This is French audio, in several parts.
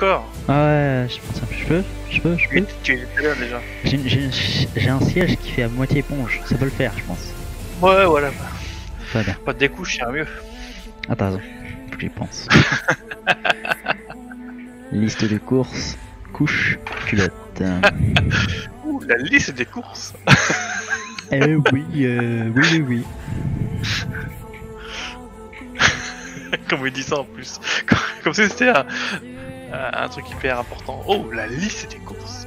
encore Ah ouais, je, ça, je peux, je peux, je peux. Tu es déjà. J'ai un siège qui fait à moitié éponge, ça peut le faire, je pense. Ouais, voilà. Pas bien. Pas de découche, c'est mieux. Ah, t'as raison, faut que j'y pense. Liste de courses, couche, culotte. Ouh, la liste des courses Eh oui, euh, oui, oui, oui. Comme il dit ça en plus. Comme, comme si c'était un, un- un truc hyper important. Oh, la liste des courses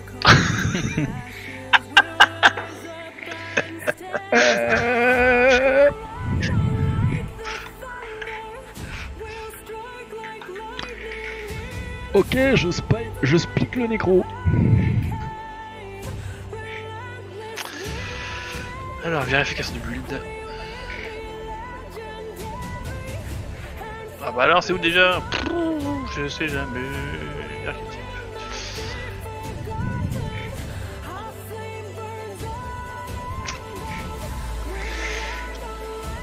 Ok, je, spy, je speak le nécro. Alors, vérification du build. Ah bah alors, c'est où déjà? Pfff, Je sais jamais. Archétype.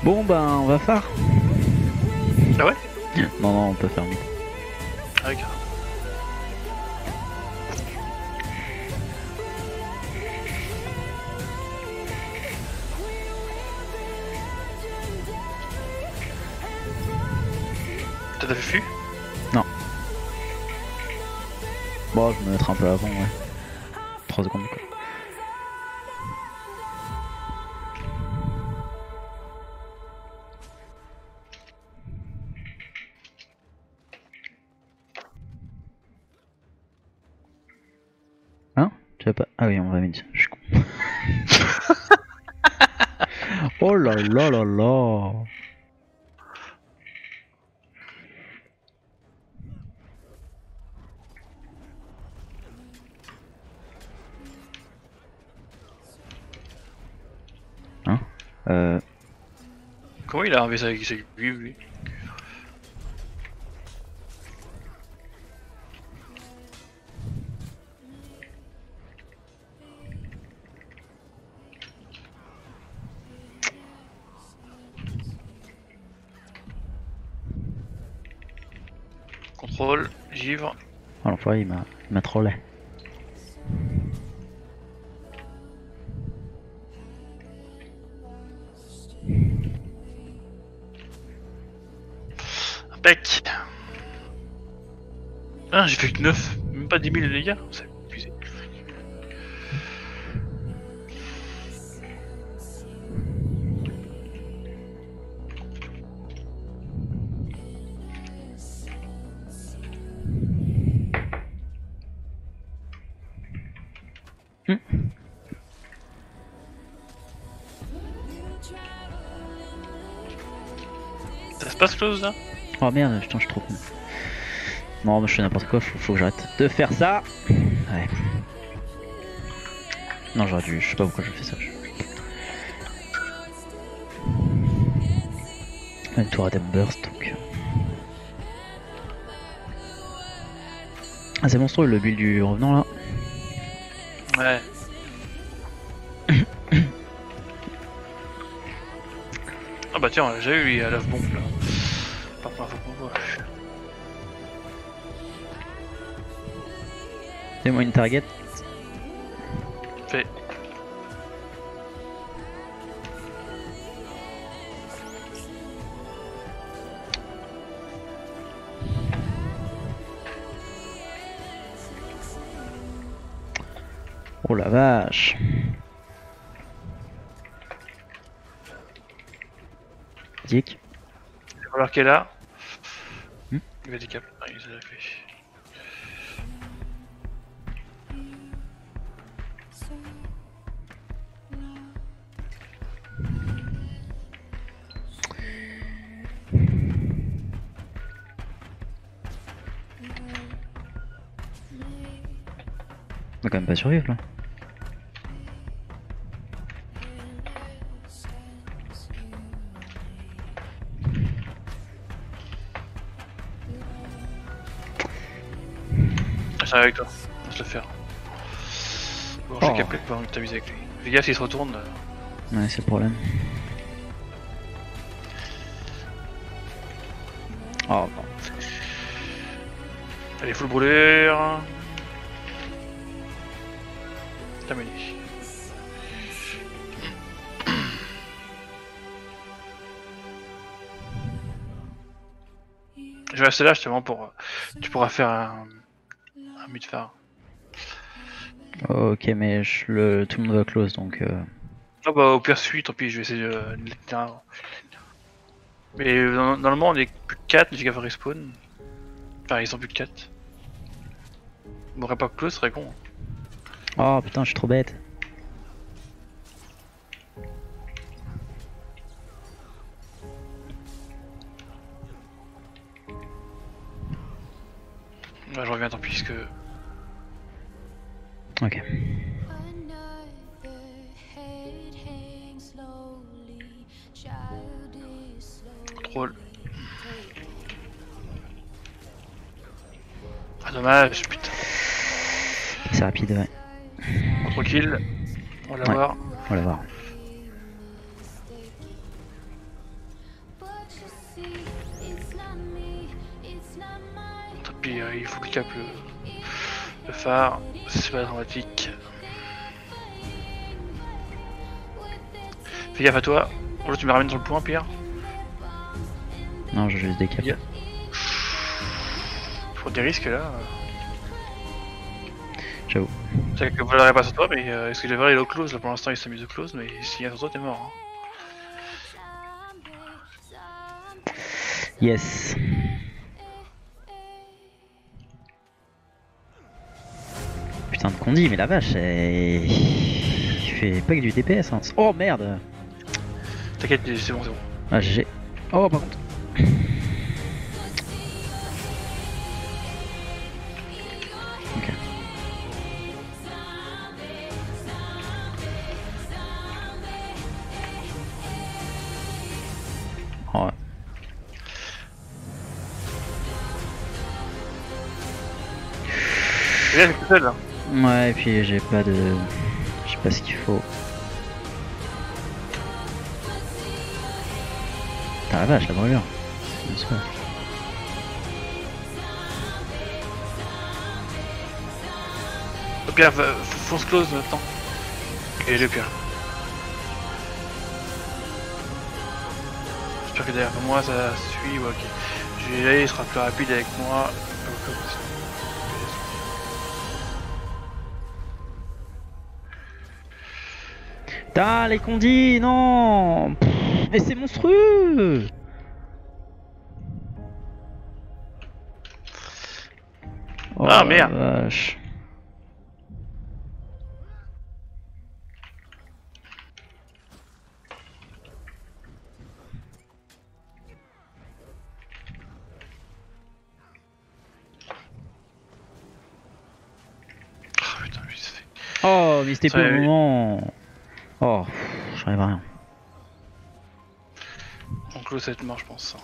Bon, ben, on va faire. Ah ouais? Non, non, on peut faire mieux. Ah, ok. T'as fait Bon, je vais me mettre un peu avant, ouais. 3 secondes, quoi. Hein? Tu vas pas... Ah oui, on va mettre... Je suis con. oh là là là là Euh... Comment il a enlevé ça avec ses lui, lui Contrôle, givre. Oh l'enfoiré, il m'a trollé. Impec Ah, j'ai fait que 9, même pas 10 000 de dégâts, c'est épuisé. Ça se passe close là? Oh merde, putain, je suis trop con. Non, mais je fais n'importe quoi, faut, faut que j'arrête de faire ça. Ouais. Non, j'aurais dû. Je sais pas pourquoi je fais ça. Une tour à burst donc. Ah, c'est monstrueux le build du revenant là. Ouais. ah bah tiens, déjà eu lui, à lave bombe là. Fais-moi une target. Fait. Oh la vache. Dick. Falloir qu'elle là. Hmm. Il va décap. Ah, il l'a fait. Va quand même pas survivre là. J'arrive avec toi. On se le faire. Bon, j'ai Oh. capé de pas envie de t'amuser avec lui. Fais gaffe, il se retourne. Ouais, c'est le problème. Oh non. Allez, full brûlure. Terminé. Je vais rester là justement pour. euh, Tu pourras faire un. Un mid phare. Ok, mais je, le, tout le monde va close donc. euh, Ah bah au pire suite, tant pis, je vais essayer de les. Mais euh, dans- normalement on est plus de 4, j'ai qu'à faire respawn. Enfin ils sont plus de 4. On m'aurait pas close, ce serait con. Oh putain, je suis trop bête. Je reviens tant pis, que... Ok. Contrôle. Ah dommage, putain. C'est rapide, ouais. Kill. On va Ouais. l'avoir. On va voir. Not mine. Tant pis, euh, il faut qu'il capte le... le phare. C'est pas dramatique. Fais gaffe à toi. Ou tu me ramènes sur le point, pire. Non, je juste des caps. Yeah. Faut des risques là. C'est que Valère est pas sur toi, mais euh, est-ce que le Valère il est au close? Là pour l'instant il s'amuse au close, mais s'il est sur toi t'es mort. Hein. Yes. Putain de Condi, mais la vache, eh, il fait pas que du DPS. Hein. Oh merde T'inquiète, c'est bon, c'est bon. Ah GG. Oh par contre. Seul. Ouais, et puis j'ai pas de. Je sais pas ce qu'il faut. Putain la vache, la brûlure. Au pire, fonce close maintenant. Et le pire. J'espère que derrière moi ça suit, ouais, ok. Je vais y aller, il sera plus rapide avec moi. Putain, les condis, non Pff, Mais c'est monstrueux Oh, Ah, merde. vache. Ah. Oh, mais c'était pas le moment Oh, j'arrive à rien. On close cette mort, je pense.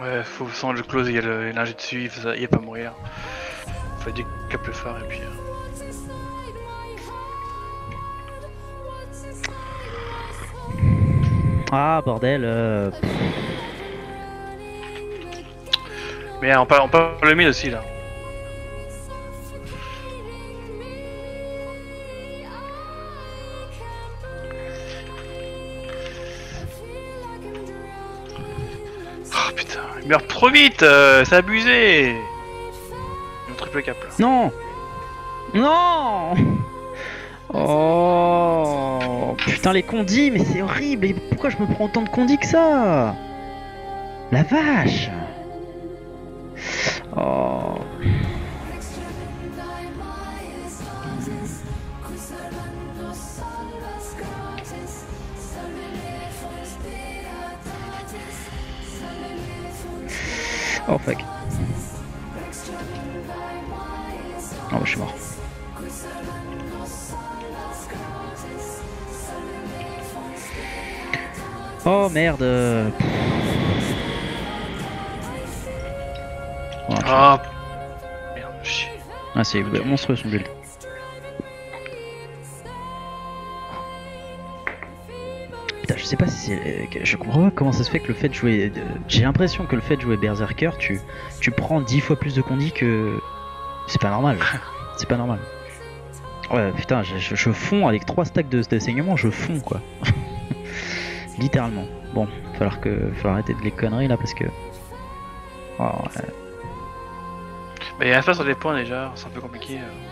Ouais, faut sans le close, il y a l'énergie dessus, il faut, ça- il y a pas mourir. Faut dire cap le phare et puis. euh? Ah, bordel euh, Mais on parle, on parle le mid aussi là. Meurt trop vite, euh, c'est abusé. A triple cap là. Non. Non. Oh Putain les condis, mais c'est horrible. Et pourquoi je me prends autant de condis que ça? La vache Ah, c'est monstrueux son build. Putain, je sais pas si c'est. euh, Je comprends pas comment ça se fait que le fait de jouer. J'ai l'impression que le fait de jouer Berserker, tu, tu prends 10 fois plus de condi que. C'est pas normal. c'est pas normal. Ouais, putain, je, je, je fonds avec 3 stacks de, de saignement, je fonds quoi. Littéralement. Bon, falloir que. falloir arrêter de les conneries là parce que. Oh, ouais. Bah, il y a sur les points déjà, c'est un peu compliqué. euh.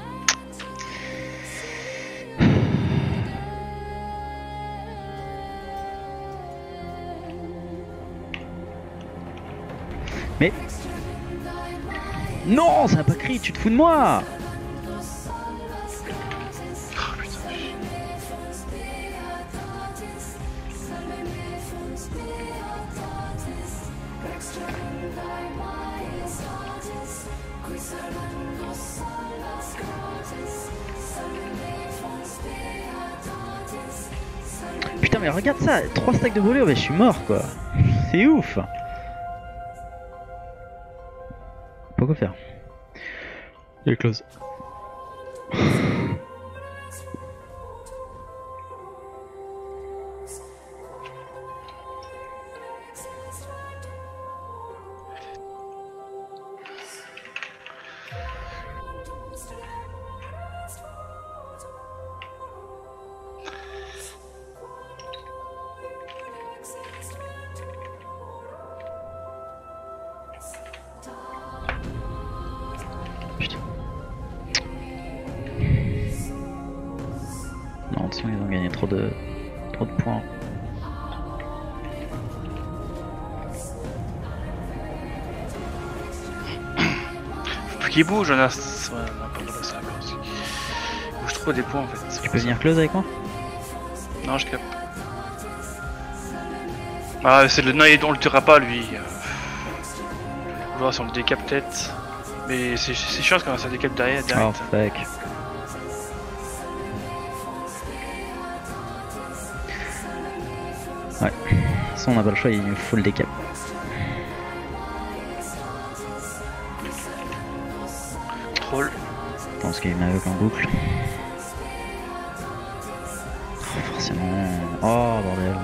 Non, ça n'a pas crié, tu te fous de moi 3 stacks de volée, mais je suis mort quoi. C'est ouf. Pas quoi faire. Il close. Bouge. Ouais, ça va aussi. Il bouge trop des points en fait. Tu peux venir close avec moi Non, je capte. Ah, c'est le. Non, on le tuera pas lui. Euh, On verra si on le décap peut-être. Mais c'est chiant quand ça décap derrière. Oh fuck. Ouais. Façon, on n'a pas le choix, il faut le décap. Je pense qu'il m'aveugle en boucle. Oh, forcément. Oh bordel.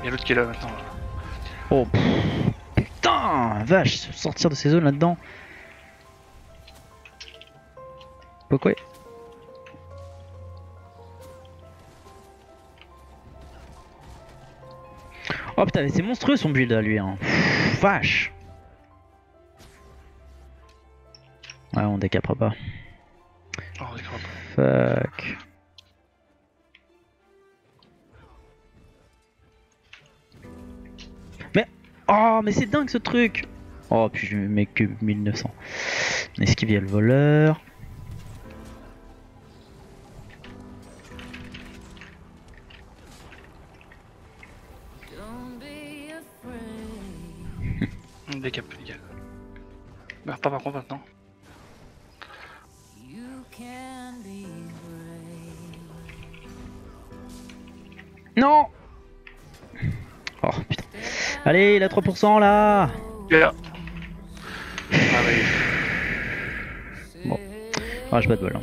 Il y a l'autre qui est là maintenant. Oh putain, vache, sortir de ces zones là-dedans. Pourquoi Oh putain, mais c'est monstrueux son build à lui, hein. Pff, vache. Ouais, on décapera pas. Oh, je crois pas. Fuck. Mais oh mais c'est dingue ce truc. Oh puis je mets que 1900. On esquive il y a le voleur. On décap, les gars. Meurs pas par contre maintenant. Non Oh putain. Allez, il a 3% là Yeah. Ah oui. Bon. Ah je bats de bol. hein.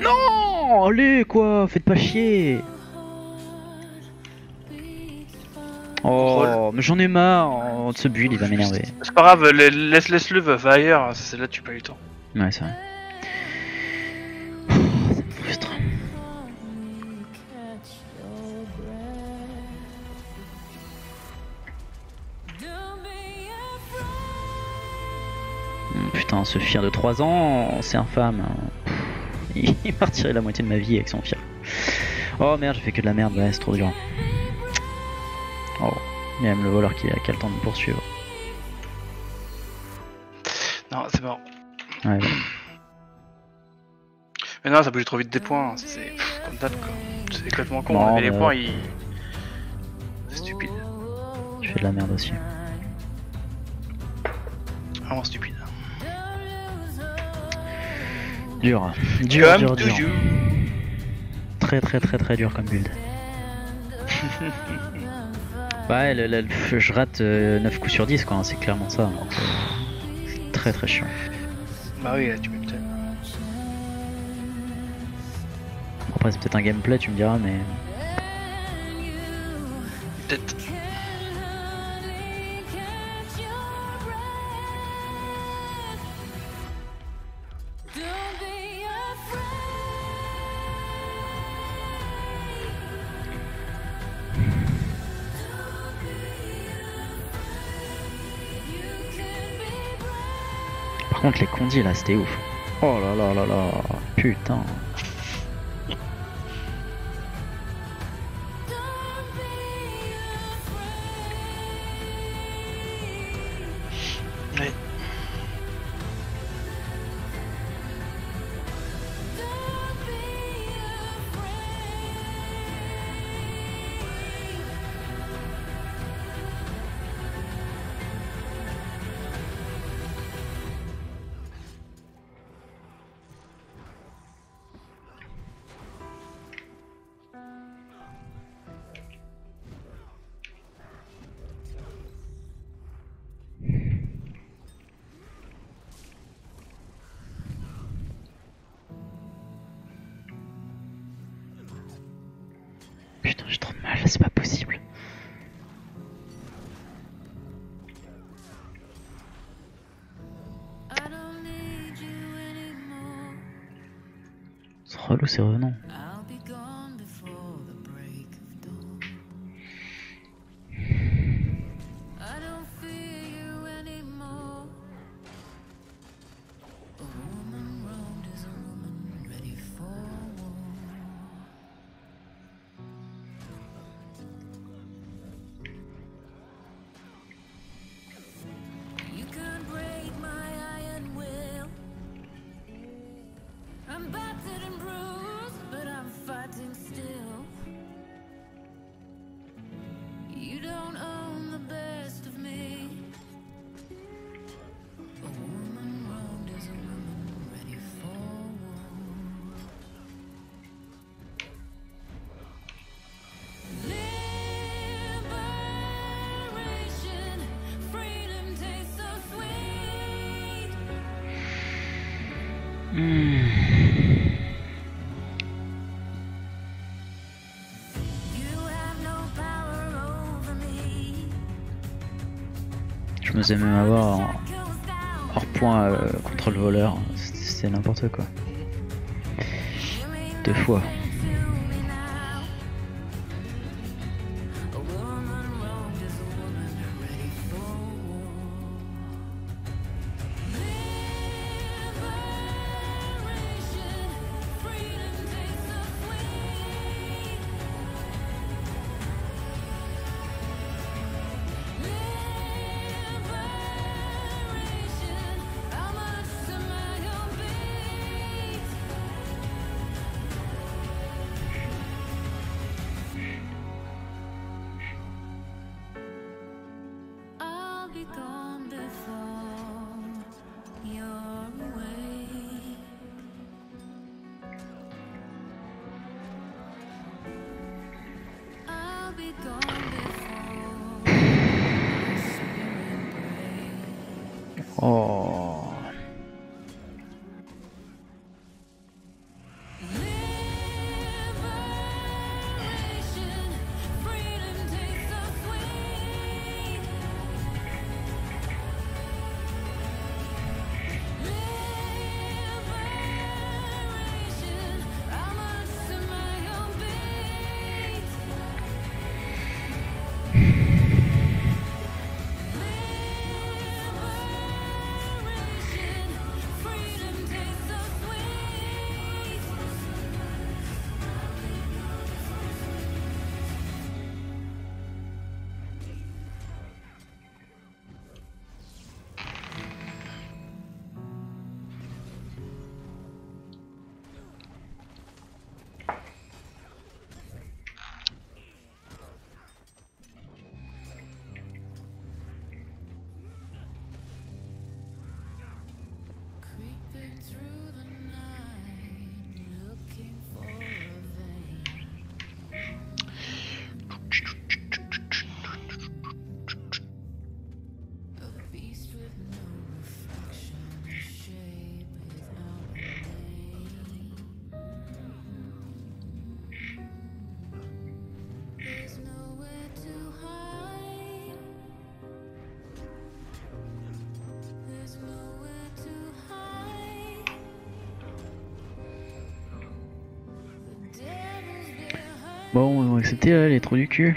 Non Allez quoi Faites pas chier Oh, mais j'en ai marre de ce build, il va m'énerver. C'est pas grave, la- laisse- laisse-le, va, va ailleurs. C'est là tu pas eu le temps. Ouais, c'est vrai. Ce fier de 3 ans, c'est infâme. hein. Il m'a retiré la moitié de ma vie avec son fier. Oh merde, j'ai fait que de la merde, ouais, c'est trop dur. Oh, il y a même le voleur qui a, qui a le temps de me poursuivre. Non, c'est mort. Ouais, ouais. Mais non, ça bouge trop vite des points. C'est pff, comme d'hab quoi. C'est complètement con. Non, mais les points, ils. C'est stupide. je fais de la merde aussi. Vraiment stupide. Dur. Dur, Comme dur, dur. Très très très très dur comme build. Ouais, le- le- le- je rate 9 coups sur 10, quoi, hein, c'est clairement ça. donc, euh, c'est très très chiant. Bah oui, là, tu m'étonnes. Après, c'est peut-être un gameplay, tu me diras, mais. Les condis là, c'était ouf. Oh là là là là, putain. Me faisais même avoir hors point euh, contre le voleur. C'était n'importe quoi. Deux fois. Accepter là, les trous du cul.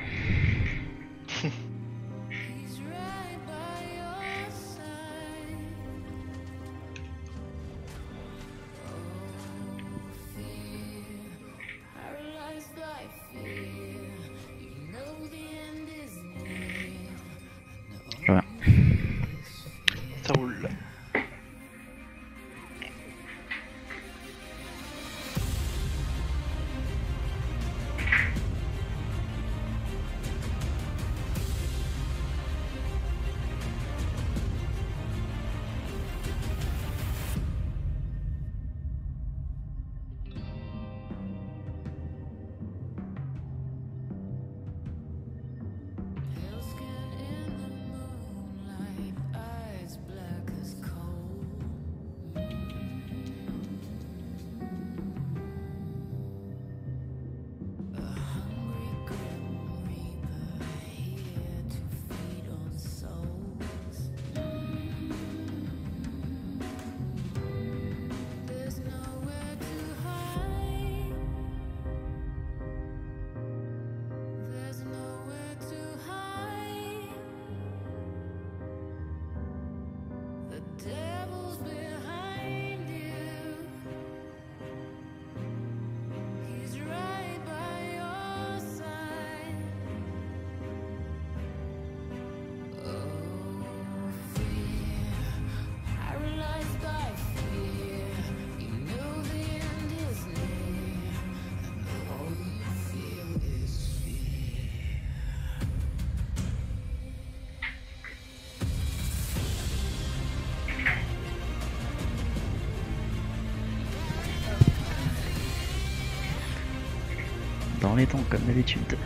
Temps, comme d'habitude.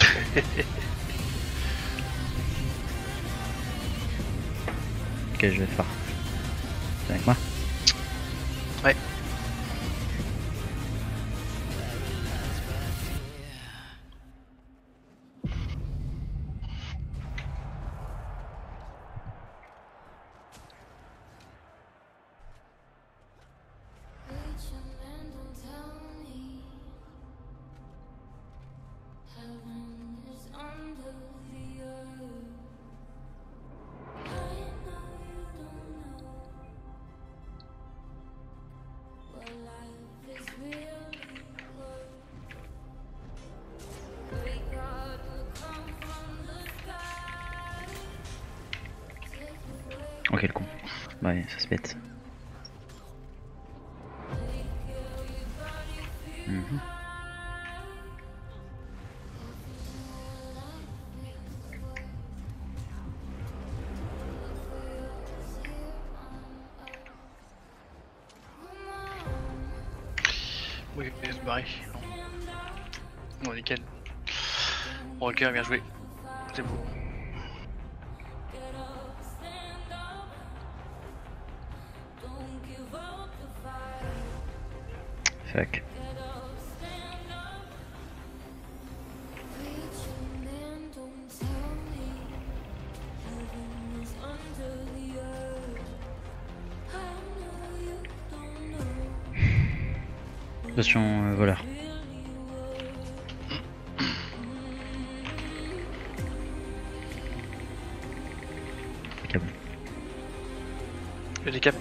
Qu'est-ce que je vais faire Ouais, ça se feel Mhm. Oui, il se. Bon, nickel. Ok, bien joué. C'est beau. Attention, euh, voleur. Câble. Il y a des caps.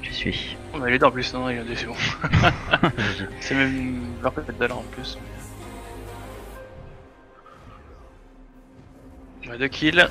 J'y suis. On a les deux en plus, non, non, il y a des, c'est bon. c'est même leur peut de en plus. On a deux kills.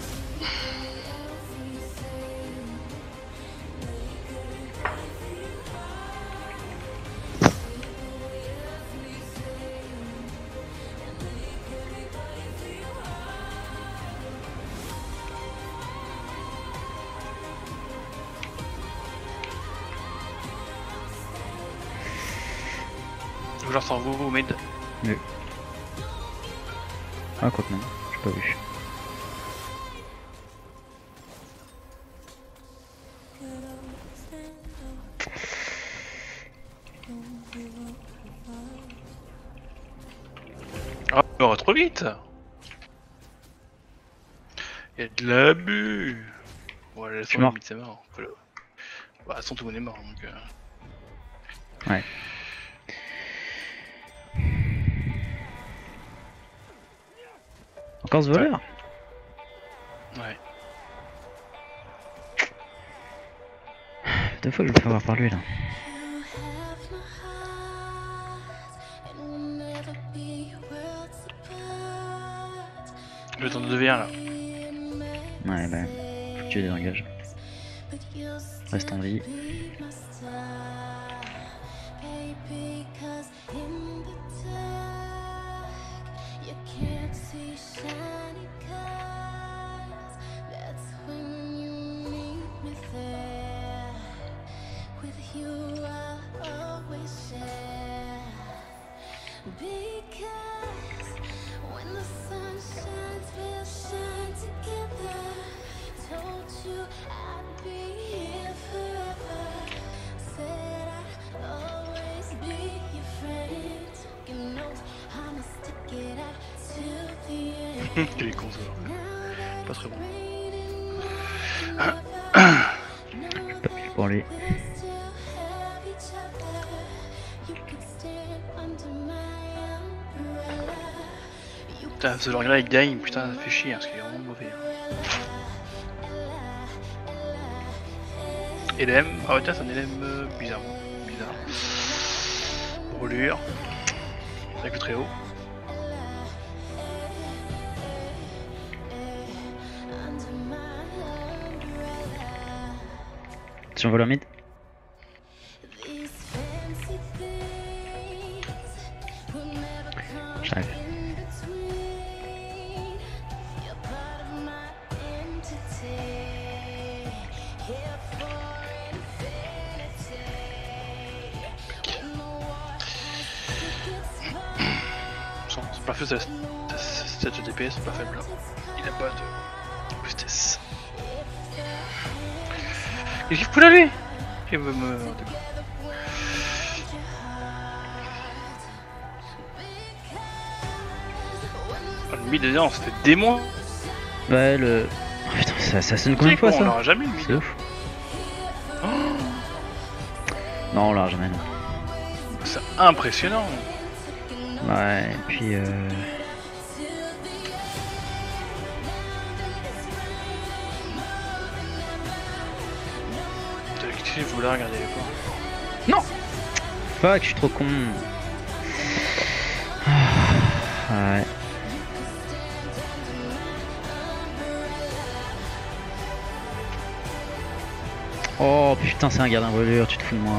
Ah, on va trop vite Il y a de l'abus Ouais, la son c'est mort. Le... Bah, son tout le monde est mort donc. Euh... Ouais. Encore ce voleur? Ouais. Deux fois que je vais fais avoir par lui là. Apart. Je t'en deviens là. Ouais, bah. Faut que tu. But you'll Reste en vie. Other. You can stand under my umbrella. You Putain, ce genre là il gagne, putain, ça fait chier, hein, parce qu'il est vraiment mauvais. hein. LM, ah ouais, tiens, c'est un LM euh, bizarre. Bizarre. Brûlure. Avec le très haut. Mid Ah, dedans, c'était démon. Ouais, le. Oh, putain, ça, ça sonne combien de fois quoi, on ça l'aura jamais le. C'est ouf. Non, on l'aura jamais. non. C'est impressionnant. Ouais, et puis euh. Regardez. Non Fuck, je suis trop con. Ah, Ouais. Oh putain, c'est un gardien voleur, tu te fous de moi.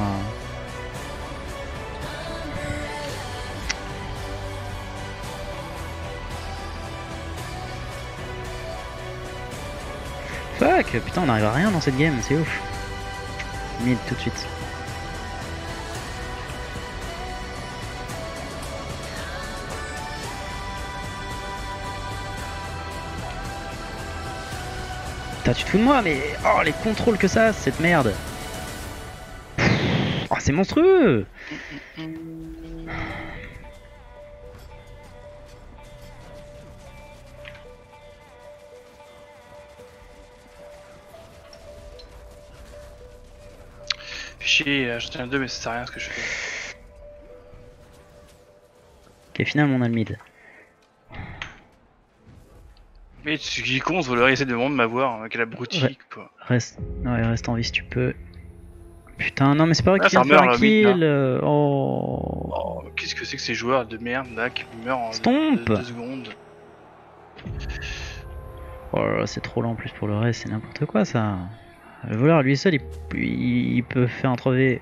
Fuck, putain, on arrive à rien dans cette game, c'est ouf. Mid tout de suite. Putain, tu te fous de moi, mais oh les contrôles que ça, cette merde. Oh, c'est monstrueux. Chier, euh, j'étais un 2 mais ça sert à rien ce que je fais. Ok, finalement on a le mid. Mais tu qui est con ce voleur, il essaie de de m'avoir avec la brutille Ouais. quoi. Reste, ouais, reste en vie si tu peux. Putain, non mais c'est pas vrai Ah, qu'il meurt, un là. kill. euh, Oh. Oh, qu'est-ce que c'est que ces joueurs de merde là qui meurent en Stomp. 2 secondes Oh là là, c'est trop lent en plus pour le reste, c'est n'importe quoi ça. Le voleur lui seul, il, il- il peut faire un 3v.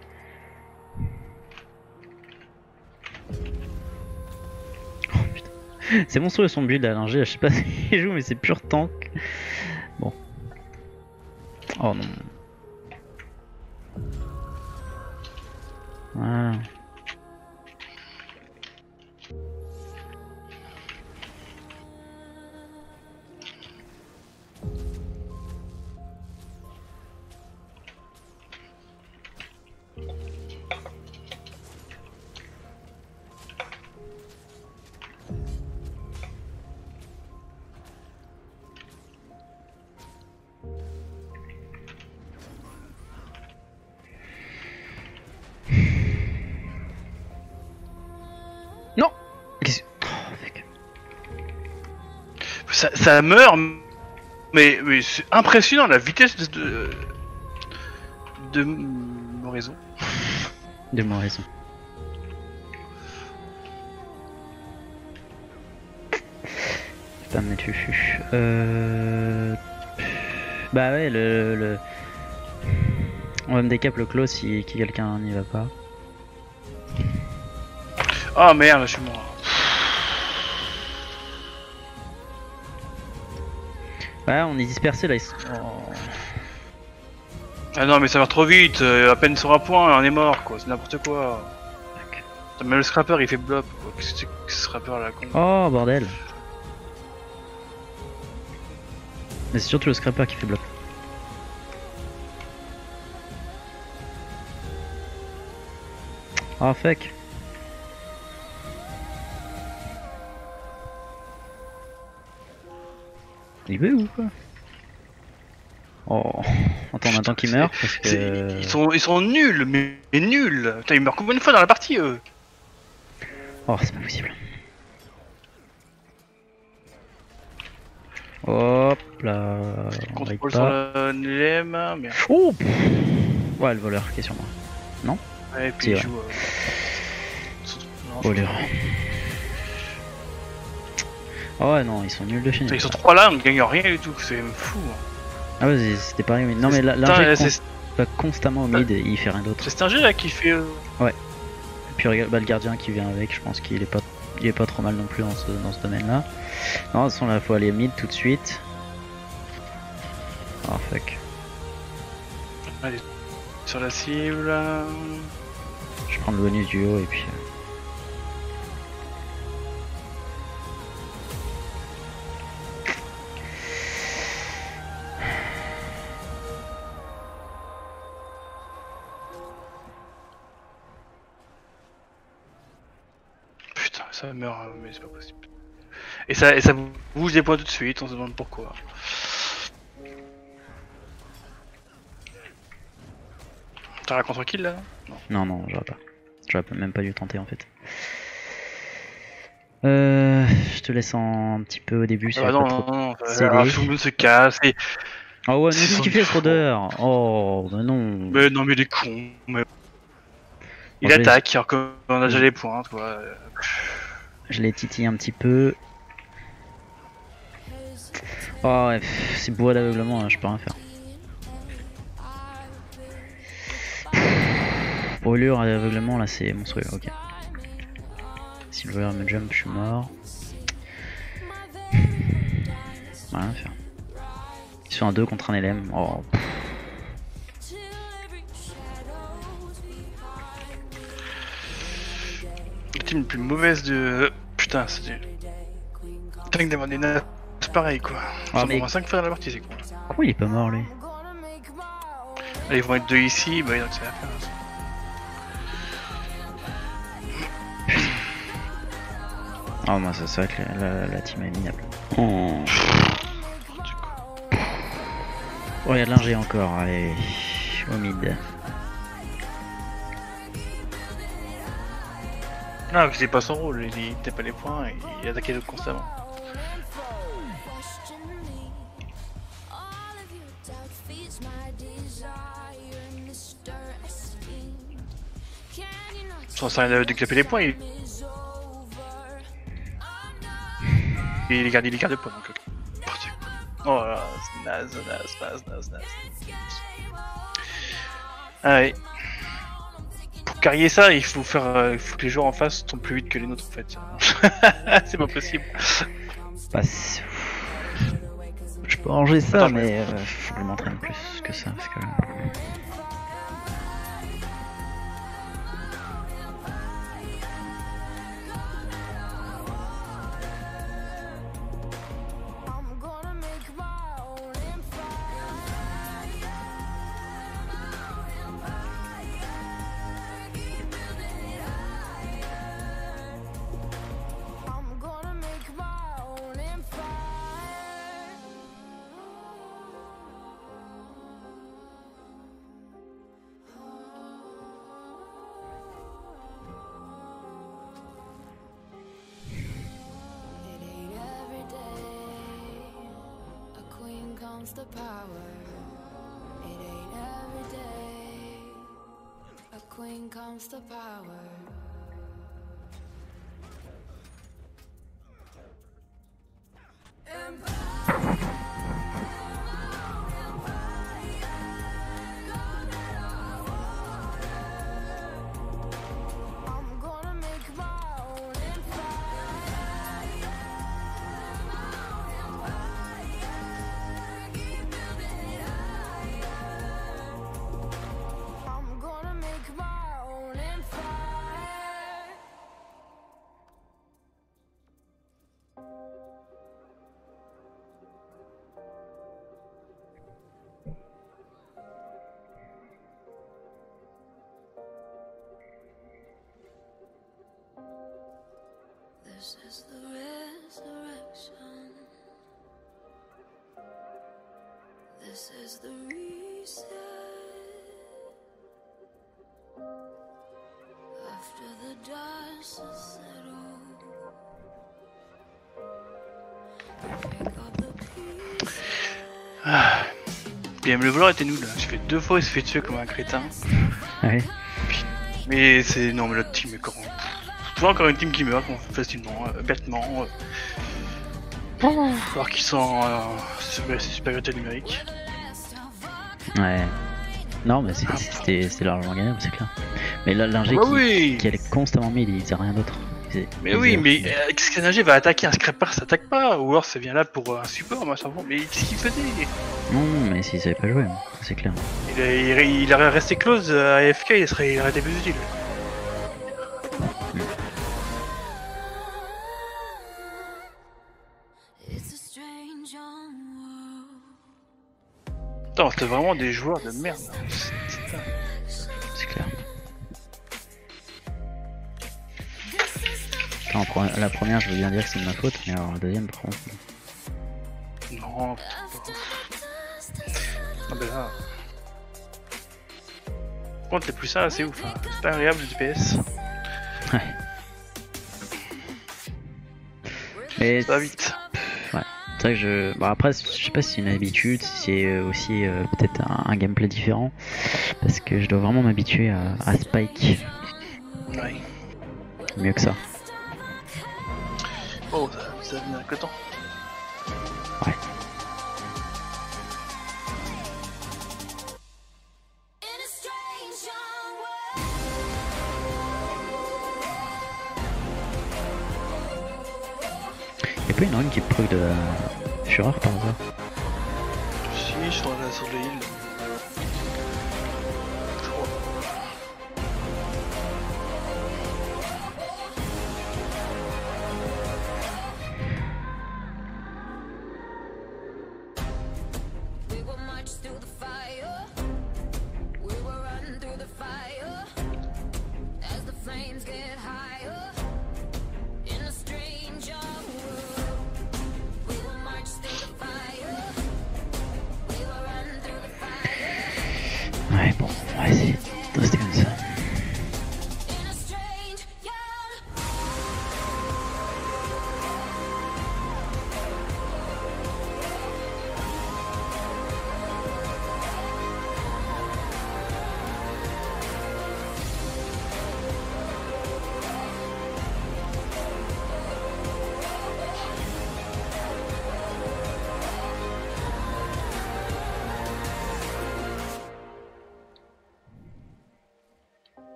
C'est monstrueux son build à linger, je sais pas s'il joue, mais c'est pur tank. Bon. Oh non. Voilà. Ça, meurt, mais, mais c'est impressionnant la vitesse de. de, Moraison. De moins raison. Putain, mais tu fus. Euh... Bah ouais, le. le... On va me décap le clos si si quelqu'un n'y va pas. Oh merde, je suis mort. Ouais, on est dispersé là. Ils sont... oh. Ah non, mais ça va trop vite, euh, à peine sur un point, on est mort quoi, c'est n'importe quoi. Putain, Mais le scrapper il fait blop quoi, qu'est-ce que c'est que ce scrapper là con Oh bordel. Mais c'est surtout le scrapper qui fait bloc. Oh fuck. Il veut ou quoi Oh, attends, on attend qu'il meurt parce C'est- que. Ils sont, ils sont nuls, mais, mais nuls Putain, ils meurent combien de fois dans la partie eux? Oh, c'est pas possible. Hop là. Contrôle sur le LM, mais... Oh pff. Ouais, le voleur qui est sur moi. Ouais, et puis Si, ouais. jouent... euh, non, Voleur. Oh ouais, non, ils sont nuls de chez. Ils sont trois là, on gagne rien du tout, c'est fou. Ah ouais, c'était pareil. Mais... Non, mais l'ingé c'est con- va constamment au mid et il fait rien d'autre. c'est Stinger là qui fait... euh, Et puis regarde, bah, le gardien qui vient avec, je pense qu'il est pas, il est pas trop mal non plus dans ce, dans ce domaine-là. Non, de toute façon, là, faut aller mid tout de suite. Oh fuck. sur la cible... là. Je prendre le bonus du haut et puis. Ça meurt, mais c'est pas possible. Et ça, et ça bouge des points tout de suite, on se demande pourquoi. T'as la contre kill là? Non, non, j'aurais pas. J'aurais même pas dû tenter en fait. Euh, je te laisse en un petit peu au début. Ah va non, non, non, alors, tout le monde se casse. Et... Oh ouais, mais qu'est-ce qu'il fait rôdeur? Oh, mais non. Mais non, mais il est con. Mais... Il attaque, alors qu'on a déjà les points, quoi. Je l'ai titillé un petit peu. Oh c'est bois d'aveuglement, hein, je peux rien faire. Brûlure et aveuglement, là c'est monstrueux, ok. Si le voleur me jump, je suis mort. Rien à faire. Ils sont un 2 contre un LM. Oh, team la plus mauvaise de. Putain, c'est du. Putain, d'avoir des nattes pareil quoi. Ah, Ils mais- mais... 5 fois dans la partie, c'est con. pourquoi il est pas mort lui Là, ils vont être deux ici, bah donc c'est la fin. ça. Oh, moi ça c'est vrai que la, la- la team est minable. Oh, oh il y a de l'ingé encore, allez. Au mid. Non, c'est pas son rôle, il, pas les points et il attaquait l'autre constamment. Ça rien de les points, il. Il garde, il garde le point donc. Oh là c'est naze, naze, naze, naze, naze. Ah ouais. Carrier ça, il faut faire, euh, il faut que les joueurs en face tombent plus vite que les nôtres en fait. c'est pas possible. Bah, je peux ranger ça, mais euh, je m'entraîne plus que ça. Parce que... Le voleur était nul. J'ai fait deux fois, il s'est fait tuer comme un crétin. Ouais. Mais c'est. Non, mais l'autre team est corrompu. Toujours encore une team qui meurt facilement, euh, bêtement. Euh... Alors qu'ils sont. Euh, supériorité numérique. Ouais. Non, mais c'est- c'était largement gagnable, c'est clair. Mais là, l'ingé Bah qui, oui qui allait constamment mid, il disait rien d'autre. Mais oui, mais euh, qu'est-ce qu'un va attaquer Un scrapper s'attaque pas Ou alors ça vient là pour euh, un support, moi ça va. Mais qu'est-ce qu'il faisait Non, non, mais s'il savait pas jouer, c'est clair. il, a- il, il aurait resté close à AFK, il serait, il aurait été plus utile. It's a strange young world. Putain, c'était vraiment des joueurs de merde. La première, je veux bien dire que c'est de ma faute, mais alors la deuxième, par contre. Non, ah ben là. Par contre, les plus ça, c'est ouf. Hein. C'est pas agréable le DPS. Ouais. Mais Ça va vite. c'est vrai que je. Bon, après, je sais pas si c'est une habitude, si c'est euh, aussi euh, peut-être un, un gameplay différent. Parce que je dois vraiment m'habituer à, à Spike Ouais. mieux que ça. Ça, ça vient que temps. Ouais. Y'a pas une rune qui proc de fureur par hasard? Si, je suis sur la sur l'île. We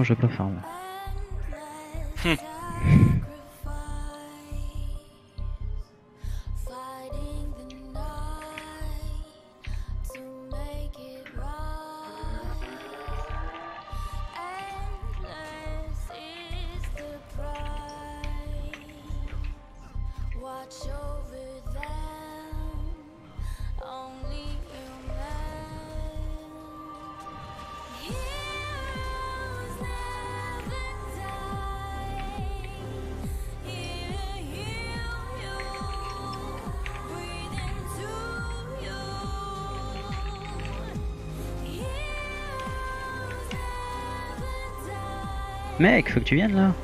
Oh, je Mec, faut que tu viennes là.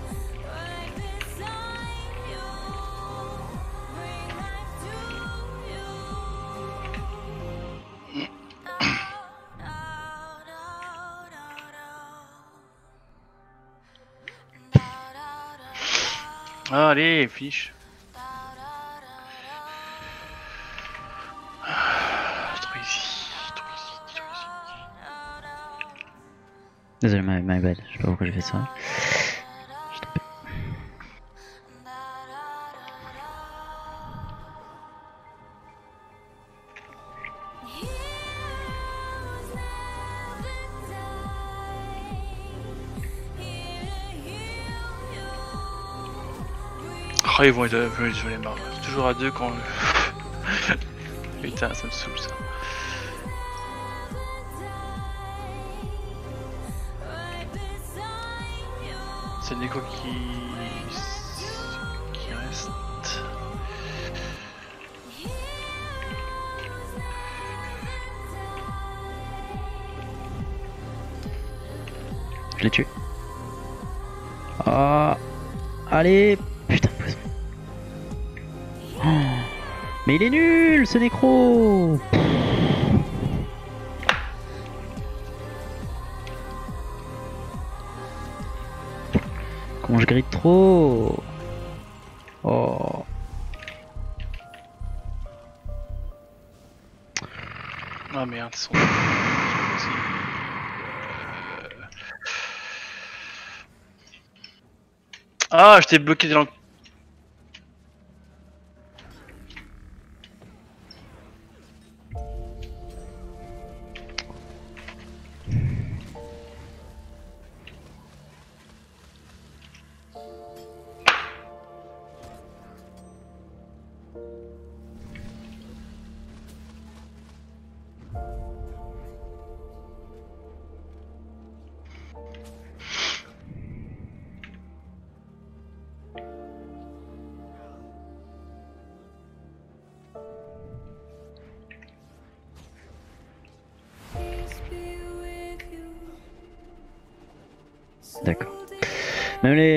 Right beside Désolé, my, my bad. Je sais pas pourquoi j'ai fait ça. Oh, ils vont être, je vais les marre. Toujours à deux quand. Putain, ça me saoule ça. C'est Neko qui. qui reste. Je l'ai tué. Ah. Allez. Putain de poison. Oh. Mais il est nul ce nécro. Comment je grille trop Oh. Ah merde, ils sont. Ah, je t'ai bloqué dans le.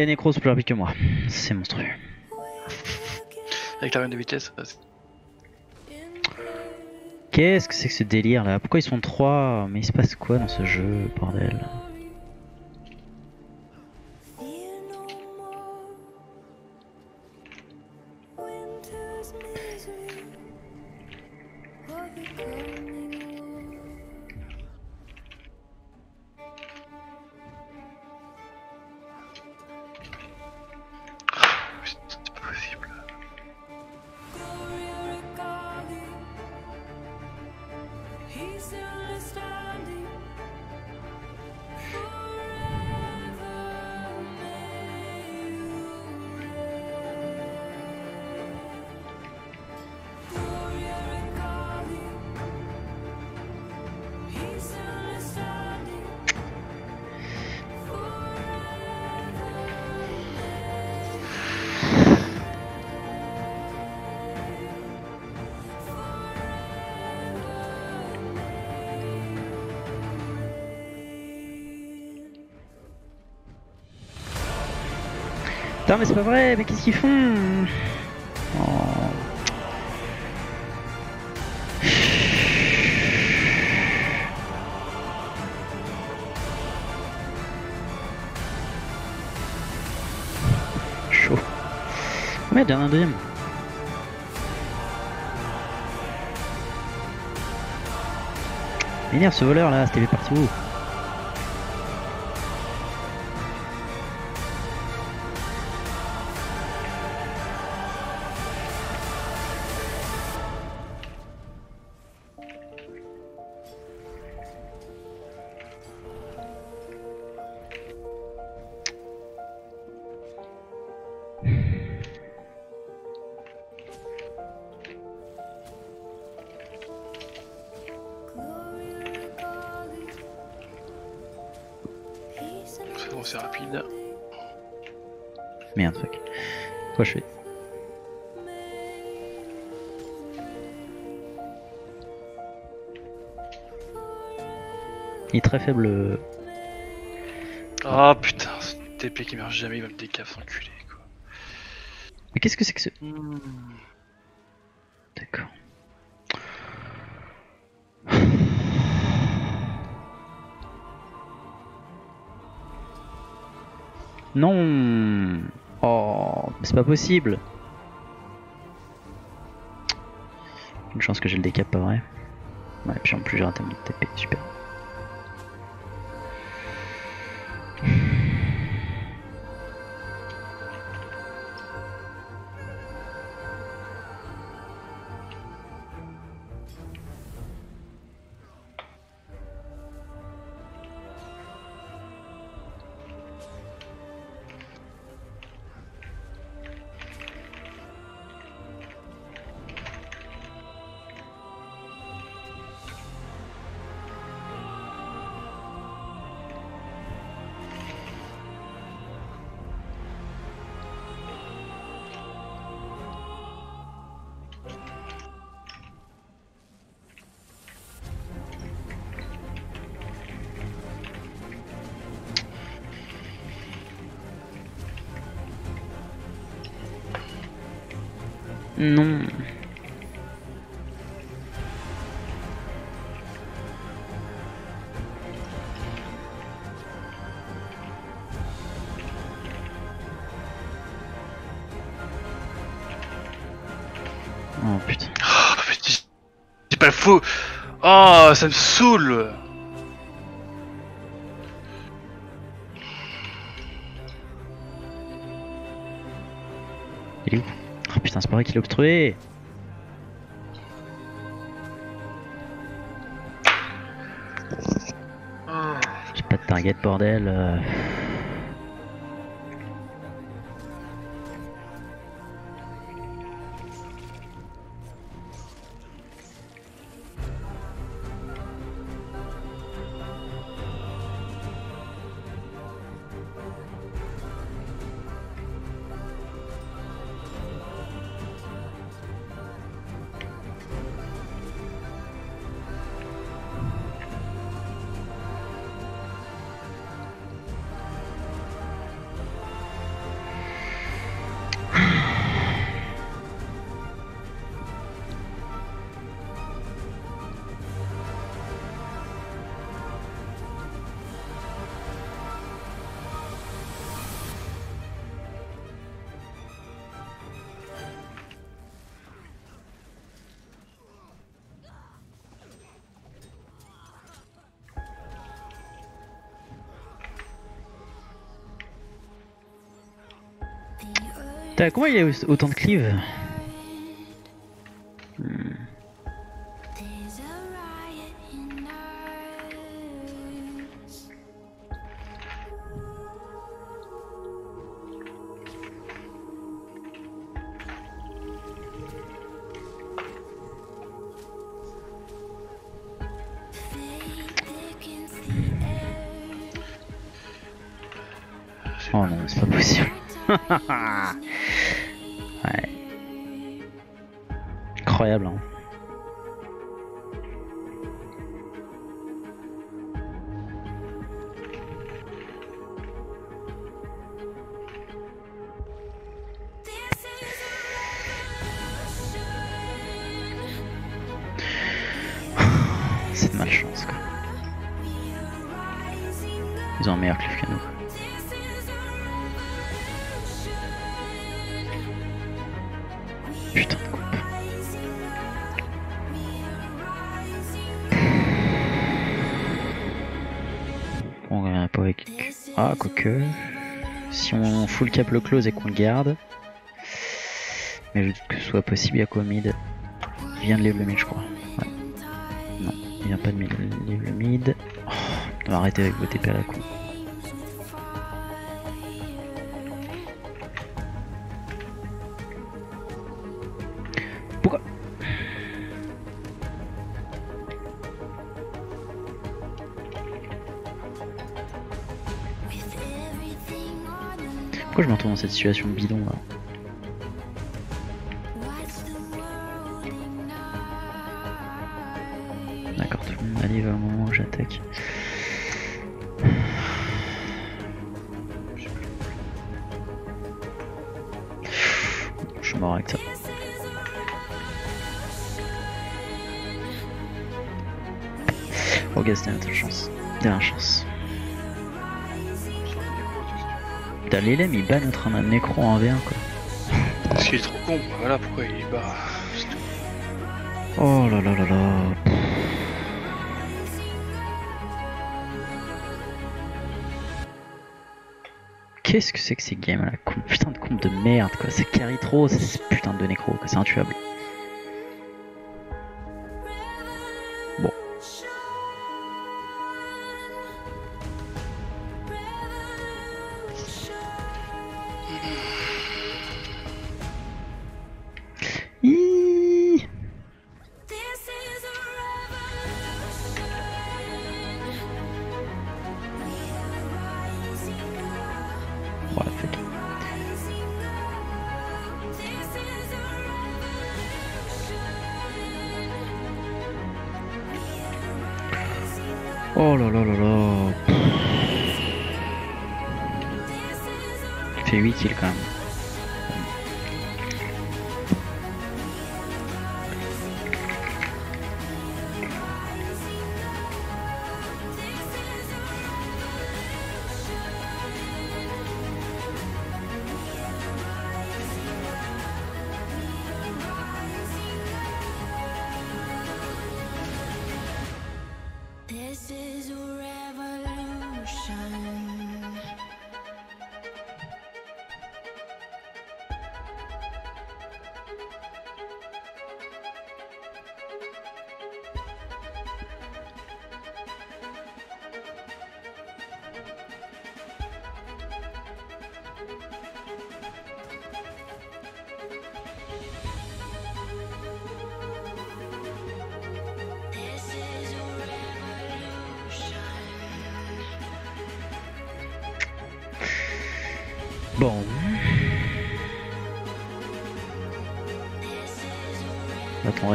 Même les nécros sont plus rapides que moi. C'est monstrueux. Avec la reine de vitesse. Qu'est-ce que c'est que ce délire là? Pourquoi ils sont trois? Mais il se passe quoi dans ce jeu, bordel? mais c'est pas vrai, mais qu'est-ce qu'ils font. Chaud. Ouais, dernier deuxième. M'énerve ce voleur là, c'était parti où C'est rapide. Merde, fuck. Quoi je fais Il est très faible. Oh putain, ce TP qui marche jamais, il va me décaf enculé quoi. Mais qu'est-ce que c'est que ce. Hmm. Non. Oh, c'est pas possible. Une chance que j'ai le décap, pas vrai. Ouais, puis en plus j'ai raté TP, super. Ça me saoule. Il est où? Oh putain, c'est pas vrai qu'il est obstrué J'ai pas de target, bordel. Comment il y a autant de cleave malchance, quoi. Ils ont un meilleur cleave que nous. Putain de coupe. Bon, on pas avec. Ah, quoique. Si on full cap le close et qu'on le garde. Mais que ce soit possible, il y a quoi mid? Il vient de le mid, je crois. Vient pas de le mid. Oh, on avec vos TP à la con. Pourquoi Pourquoi je me retrouve dans cette situation bidon là L'élève il bat notre un nécro en V1 quoi. Parce qu'il est trop con, voilà pourquoi il est bas. Oh là là là là. Qu'est-ce que c'est que ces games là con- Putain de compte de merde quoi, c'est carry trop, c'est ce putain de nécro quoi, c'est intuable.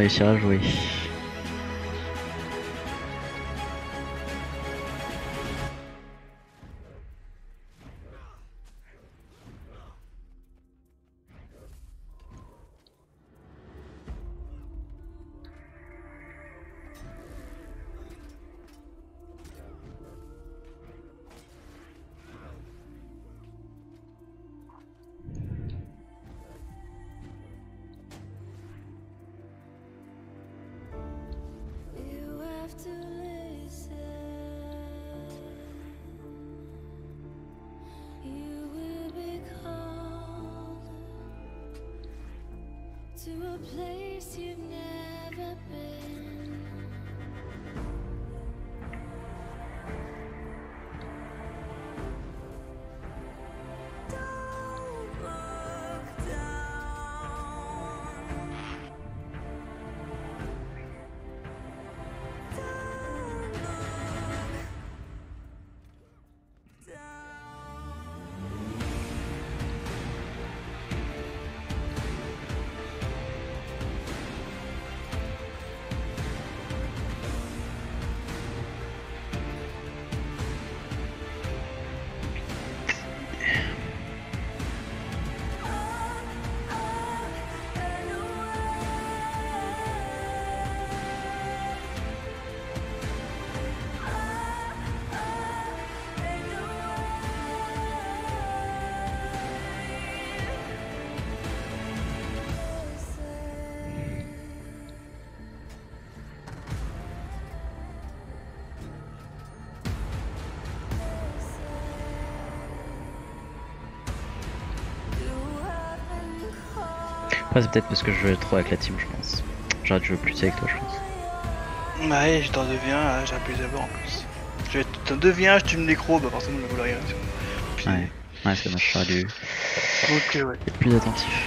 Réussir à to a place you've never been. Après, c'est peut-être parce que je jouais trop avec la team, je pense. J'aurais dû jouer plus avec toi, je pense. Ouais, je t'en deviens, là, j'ai appuyé d'abord en plus. Je vais t'en deviens, je tue le nécro, bah forcément je voulais rien. Puis, Ouais, ouais, c'est dommage, j'aurais dû euh, ouais. être plus attentif.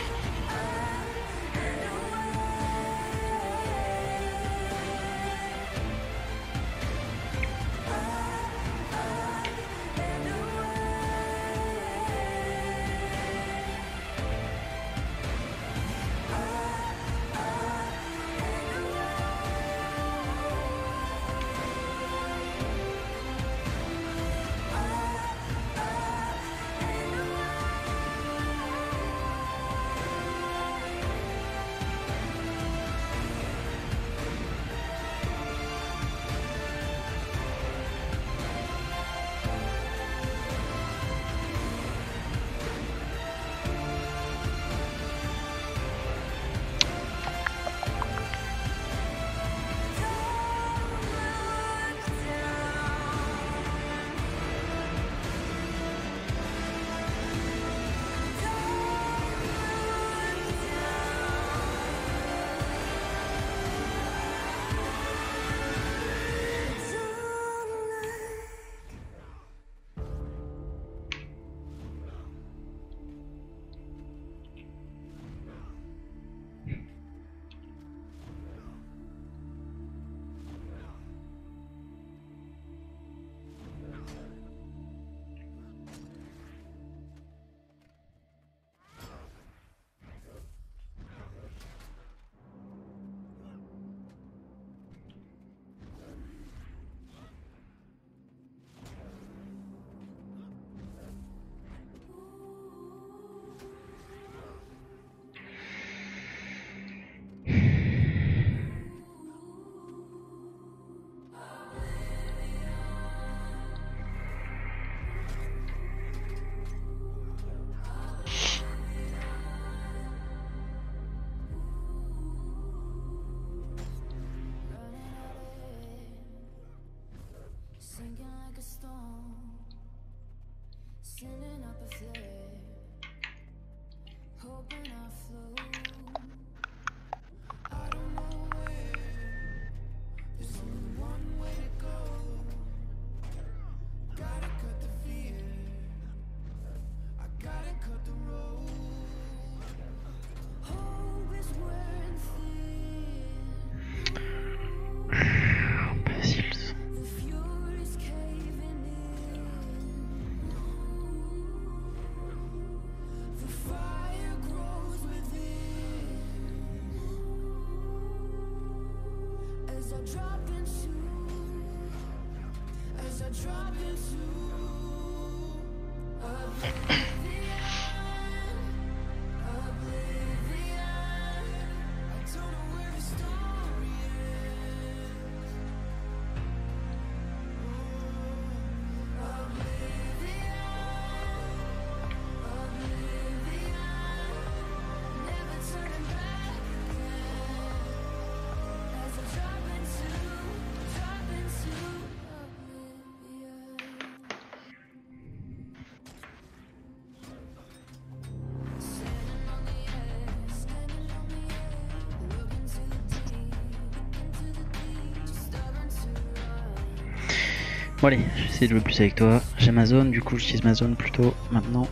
Allez, j'essaie de jouer plus avec toi. J'ai ma zone, du coup j'utilise ma zone plutôt maintenant.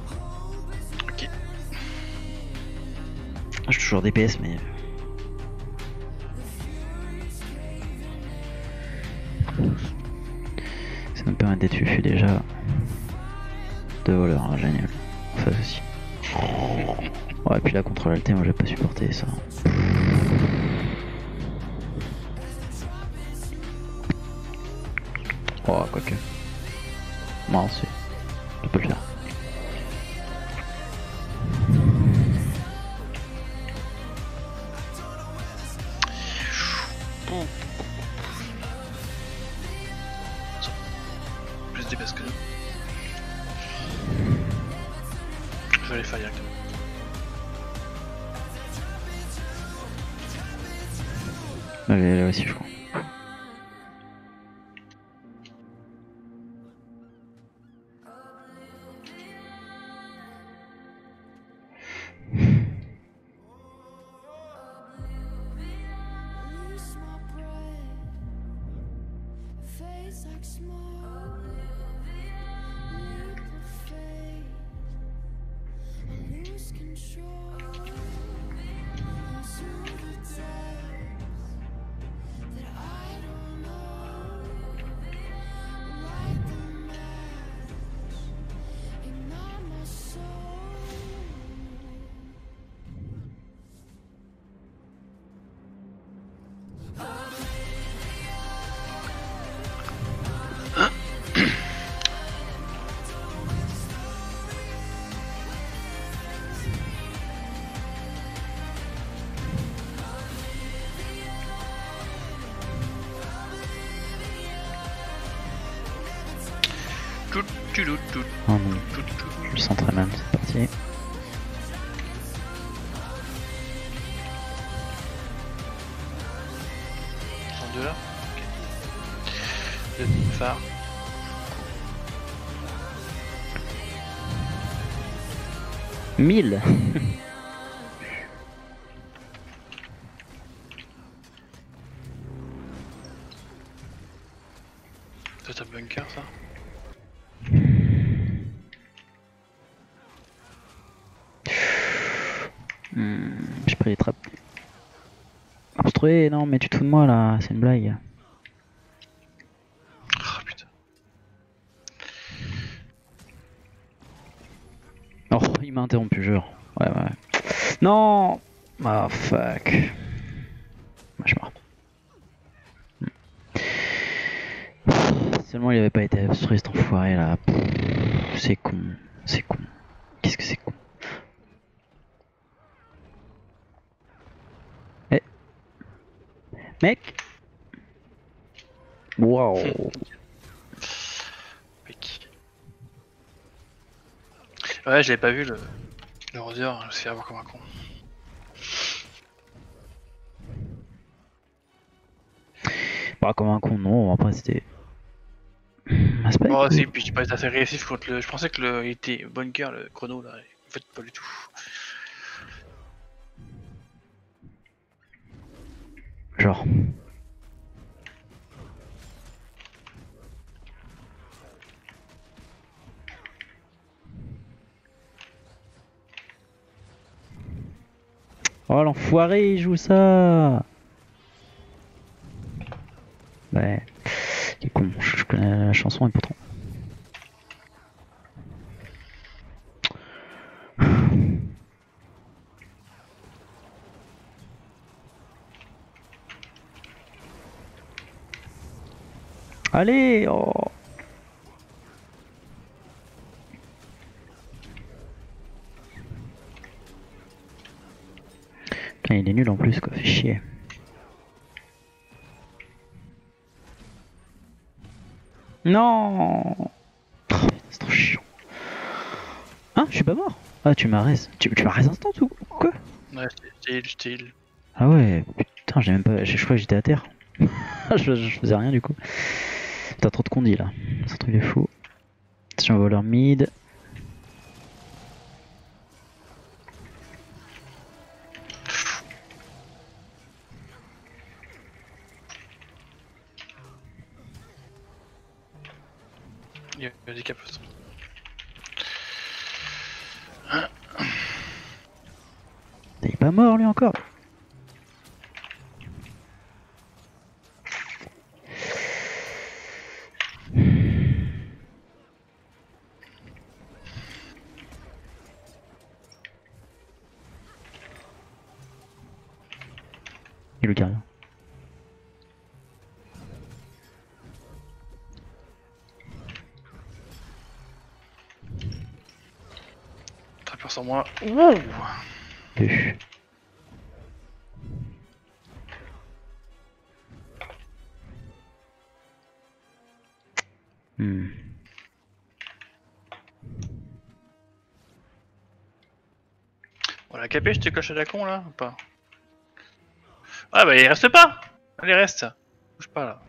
Ok. J'ai toujours DPS mais... Ça me permet d'être fufu déjà. Deux voleurs, hein, génial. En face aussi. Ouais, et puis là contre l'alté, moi j'ai pas supporté ça. 1000 C'est un bunker ça hmm, J'ai pris les trappes. Ah, Obstrué, non mais tu te fous de moi là, c'est une blague. Non Ah, fuck. Je meurs. Hmm. Seulement il avait pas été obstrué cet enfoiré là. C'est con. C'est con. Qu'est-ce que c'est con? Eh Mec Waouh Pique. Ouais, je l'avais pas vu le, le rôdeur, je me suis avoir comme un con. Pas comme un con, non, après c'était. Ah, cool. si, puis tu pas assez agressif contre le. Je pensais que le il était bunker, le chrono là. En fait, pas du tout. Genre. Oh l'enfoiré, il joue ça Ouais. Quel con, je je connais la chanson et pourtant. Allez oh. Putain, il est nul en plus quoi, fait chier. Non Oh, C'est trop chiant. Hein, je suis pas mort? Ah, tu m'as res. Tu, tu m'as res instant ou quoi? Ouais, j'étais heal. Ah ouais, putain, j'ai même pas. Je, je crois que j'étais à terre. je, je faisais rien du coup. T'as trop de condi là. C'est un truc de fou. Attention, voleur mid. Moi. Ouh Deux. Hmm. On l'a capé, je te coche à la con là ou pas? Ah bah il reste pas Allez reste Bouge pas là.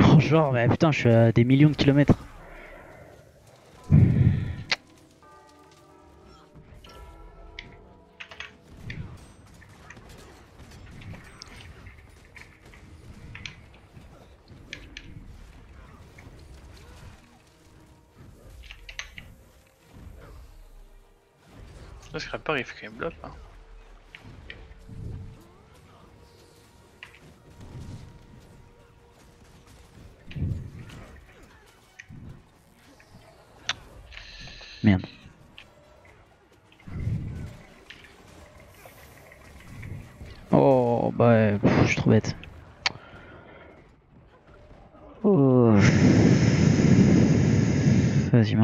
Oh, genre, mais putain, je suis à des millions de kilomètres. Là Scrapper il fait bloc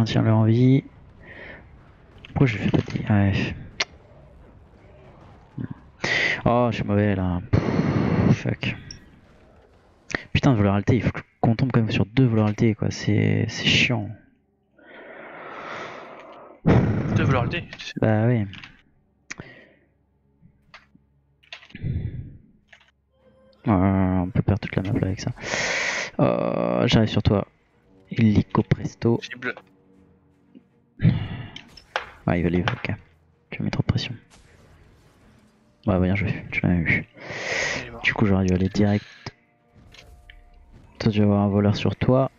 Vas-y, maintiens-le en vie. Pourquoi je fais pas de dégâts Ouais. Oh, je suis mauvais là. Pff, fuck. Putain, de voloralité, il faut qu'on tombe quand même sur deux voloralités, quoi. C'est chiant. Deux volontés. Bah oui. Ouais, on peut perdre toute la map là avec ça. Euh, J'arrive sur toi. Illico presto. Cible. Ouais, il va livrer, ok. Tu mets trop de pression. Ouais, bien joué, tu l'as eu. Du coup, j'aurais dû aller direct. Toi, tu vas avoir un voleur sur toi.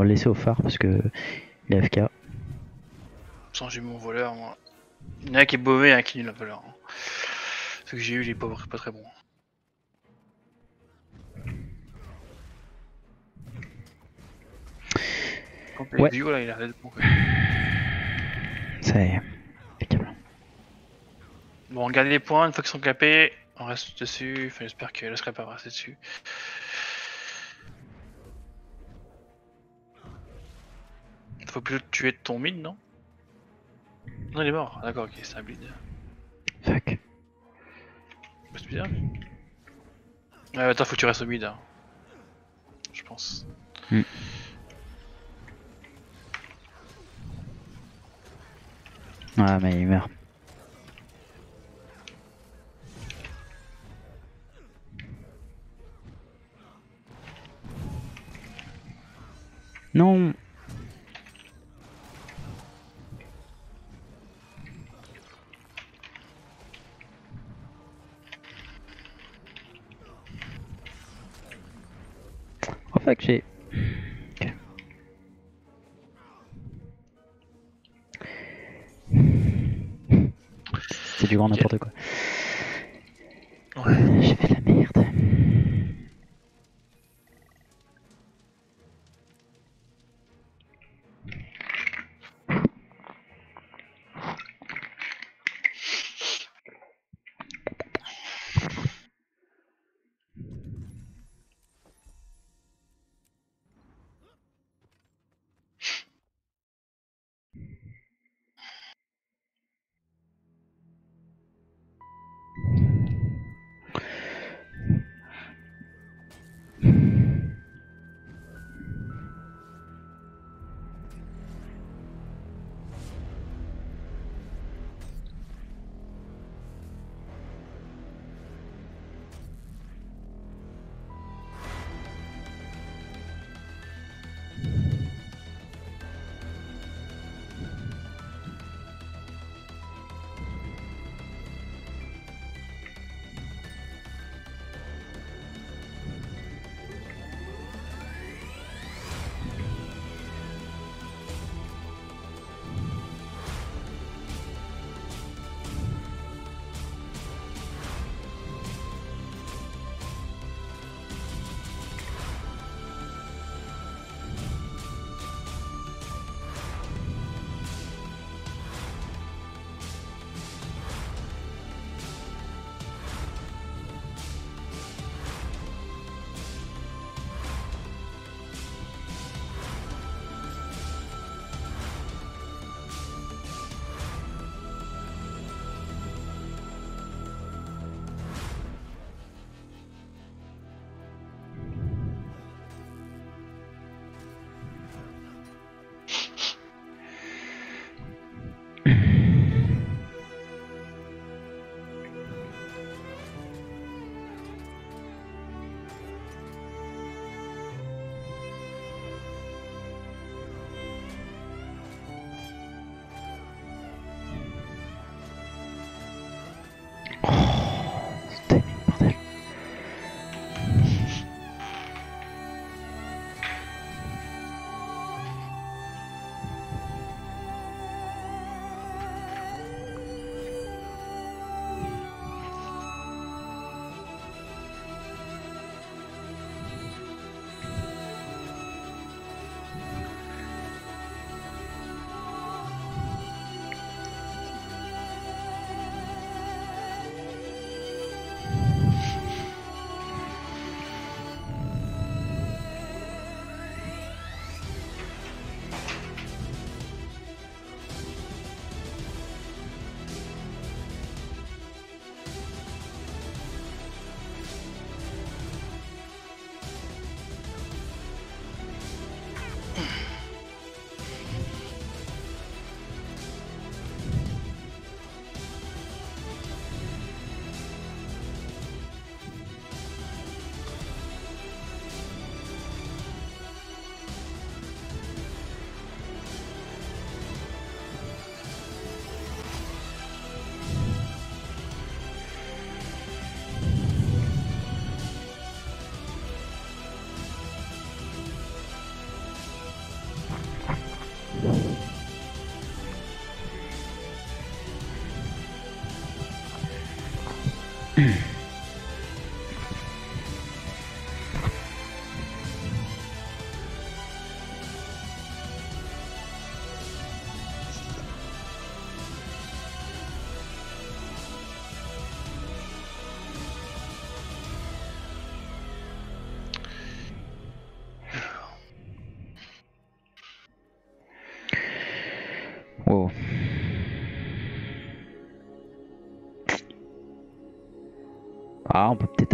Va le laisser au phare parce que il est AFK. Sans j'ai mon voleur, moi. Il y en a qui est et un qui est le voleur. hein. Ce que j'ai eu, il est pas, pas très bon. Ouais. vu, voilà, il a l'air d'être bon. quoi. Ça y est. Impeccable. Bon, on garde les points, une fois qu'ils sont capés, on reste dessus. Enfin, j'espère que laisserait pas rester dessus. Faut plutôt tuer ton mid, non Non, il est mort. D'accord, ok, c'est un bleed. Fuck. Bah, C'est bizarre. Ouais, attends, faut que tu restes au mid. hein. Je pense. Ah, mais il meurt. Non grand n'importe quoi.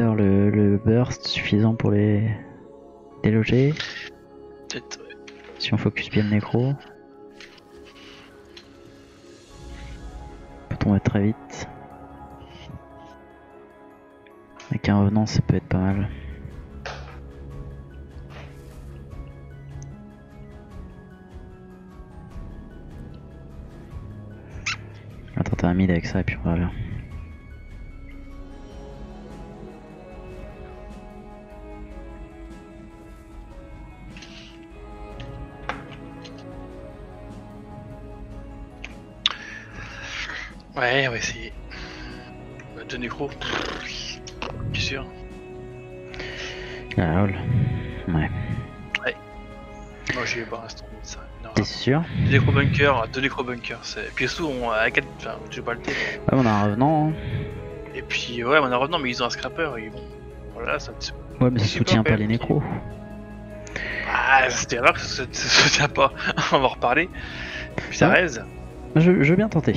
On le, le burst suffisant pour les déloger. Peut-être. ouais. Si on focus bien le nécro. Peut tomber très vite? Avec un revenant, ça peut être pas mal. On va tenter un mid avec ça et puis on verra bien. Nécros. Bien sûr. La lol. Ouais. Moi j'y vais pas l'instant. Ça. T'es sûr Deux nécro bunkers, deux nécro bunkers. c'est- Puis surtout, on a 4. Enfin, j'ai pas le temps. Ouais, on a un revenant. hein. Et puis, ouais, on a revenant, mais ils ont un scrapper. Et bon. Voilà, ça. Ouais, mais ça soutient pas pas les nécros. Ah, c'était alors que ça se- ça se tient pas. on va en reparler. Puis ça Ouais. raise. Je, je veux bien tenter.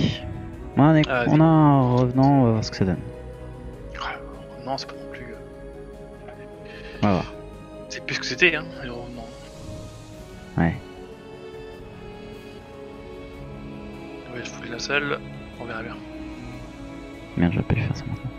On a un, Ah, on a un revenant, on va voir ce que ça donne. Ah, Non, c'est pas non plus. euh, va voir. C'est plus ce que c'était, hein. revenant. Ouais. Ouais, je de la salle. On verra bien. Merde, j'aurais pas dû faire ça maintenant,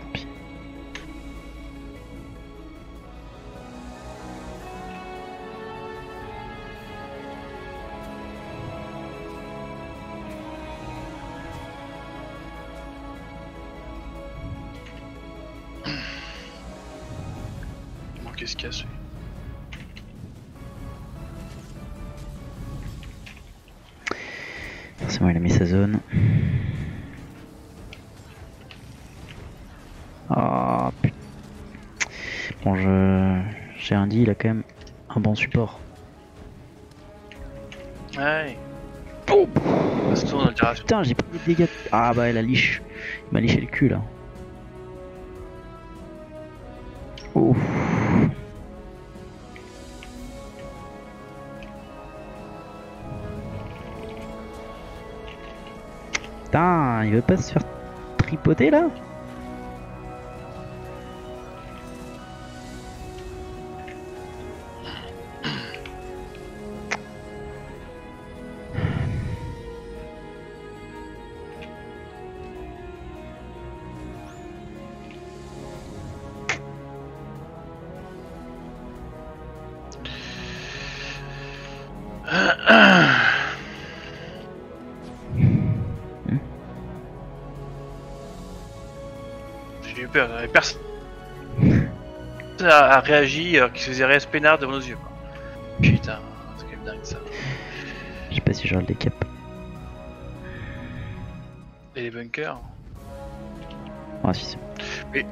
J'ai un dit, il a quand même un bon support. Ouais. Oh. Putain, j'ai pas de dégâts. Ah bah, elle a liche. Il m'a liché le cul là. Ouf. Putain, il veut pas se faire tripoter là? J'ai eu peur, il y avait personne a, a réagi alors qu'il se faisait res peinard devant nos yeux. Quoi. Putain, c'est quand même dingue ça. Je sais pas si je les cap. Et les bunkers Ah si c'est bon. Mais-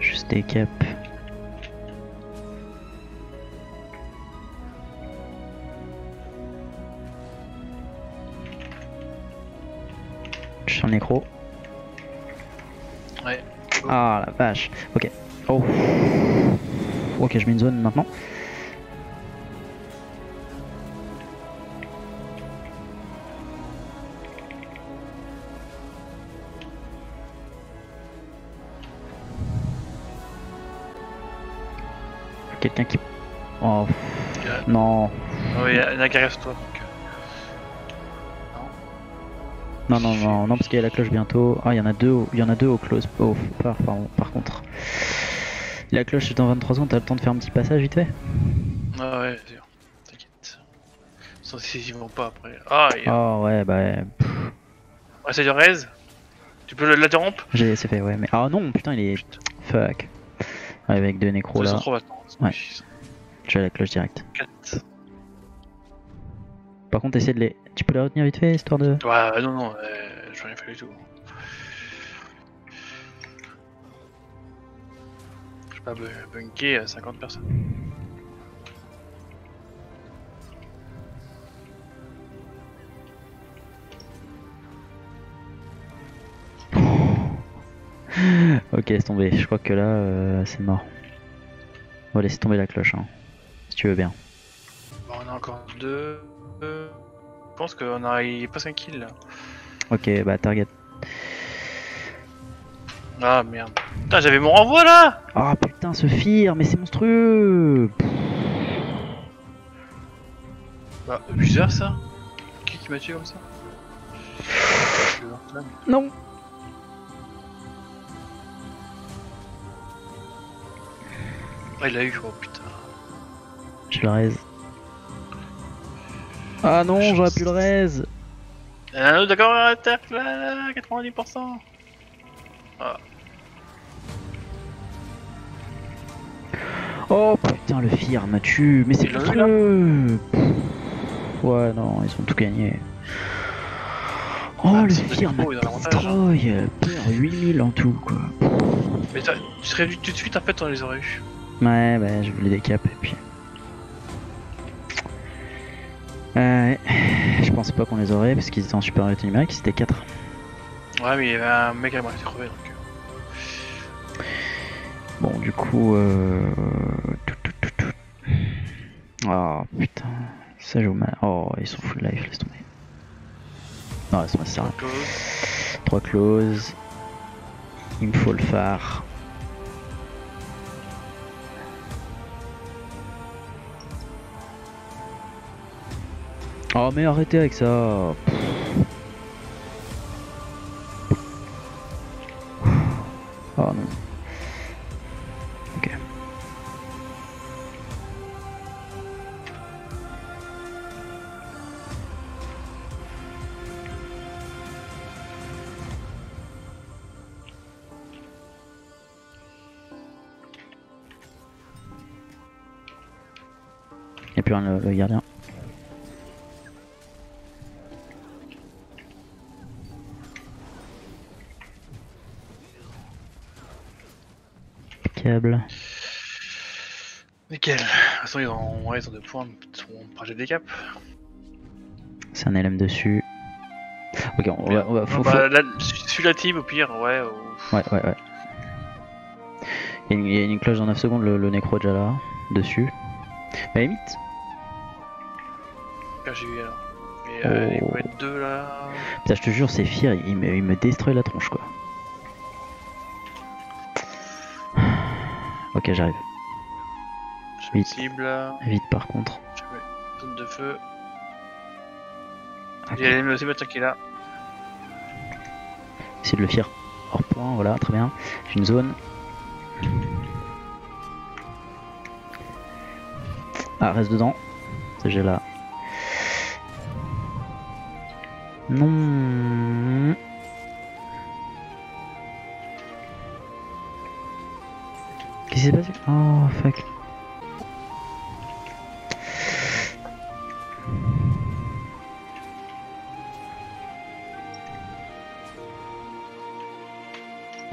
Juste des le nécro. Ouais. Ah la vache. Ok. Oh. Ok, je mets une zone maintenant. Quelqu'un qui. Oh non. Ouais, il y en a qui reste toi. Non non non non parce qu'il y a la cloche bientôt. Ah il y en a deux au- il y en a deux au close oh, par, par contre. La cloche est dans 23 secondes, t'as le temps de faire un petit passage vite fait Ah ouais, sûr. T'inquiète. Sans si ils vont pas après. Ah, et, Oh ouais bah ouais. Pff, ouais, c'est du raise. Tu peux l'interrompre j'ai c'est fait ouais mais. Ah non putain il est. Fuck. Ouais, avec deux nécros là. 203 maintenant. Ouais. J'ai la cloche direct. 4. Par contre essaie de les. Peux les retenir vite fait histoire de. Ouais, non, non, euh, je rien fait du tout. Je vais pas bu- bunker à 50 personnes. Ok laisse tomber, je crois que là euh, c'est mort. On va laisser tomber la cloche hein. Si tu veux bien. Bon, on a encore deux. Je pense qu'on a il presque un kill là. Ok, bah target. Ah merde. Putain, j'avais mon renvoi là Ah putain, ce fire, mais c'est monstrueux Pff, Bah, bizarre ça? Qui qui m'a tué comme ça? Non Ah, il l'a eu, oh putain. Je le raise. Ah non, j'aurais pu le raise un autre, d'accord, attaque là, là, 90%. Oh putain, le fire m'a tué, mais c'est Pff, Ouais, non, ils ont tout gagné. Oh, Ah, le fire m'a destroy Peur 8000 en tout, quoi. Mais tu serais vu tout de suite, en fait, on les aurait eu. Ouais, bah, je voulais des caps et puis. Euh, je pensais pas qu'on les aurait parce qu'ils étaient en supériorité numérique, c'était 4. Ouais, mais il y avait un mec à moi qui s'est crevé donc. euh. Bon, du coup. Euh... tout, tout, tout, tout. Oh putain, ça joue mal. Oh, ils sont full life, laisse tomber. Non, laisse tomber, ça sert à rien. Close. 3 closes. Il me faut le phare. Oh mais arrêtez avec ça. Oh non. Ok. Y'a plus rien le, le gardien. Nickel. De toute façon, ils ont, ouais, ils ont deux points, sont projet des caps. C'est un LM dessus. Ok, on va, on va- faut- bah, faut- suis la team au pire, ouais. ou- Ouais, ouais, ouais. Il y, a une, cloche dans 9 secondes, le, le nécro déjà là, dessus. Mais limite, Là, j'ai eu alors. Mais euh, il Oh. faut être deux là. putain, je te jure, c'est fier, il me, il me détruit la tronche quoi. Ok, j'arrive. Je Vite. cible. Vite par contre. Zone de feu. Il y a aussi qui est là. Essayer de le fier hors point, voilà, très bien. J'ai une zone. Ah, reste dedans. C'est j'ai là. Non. Oh fuck.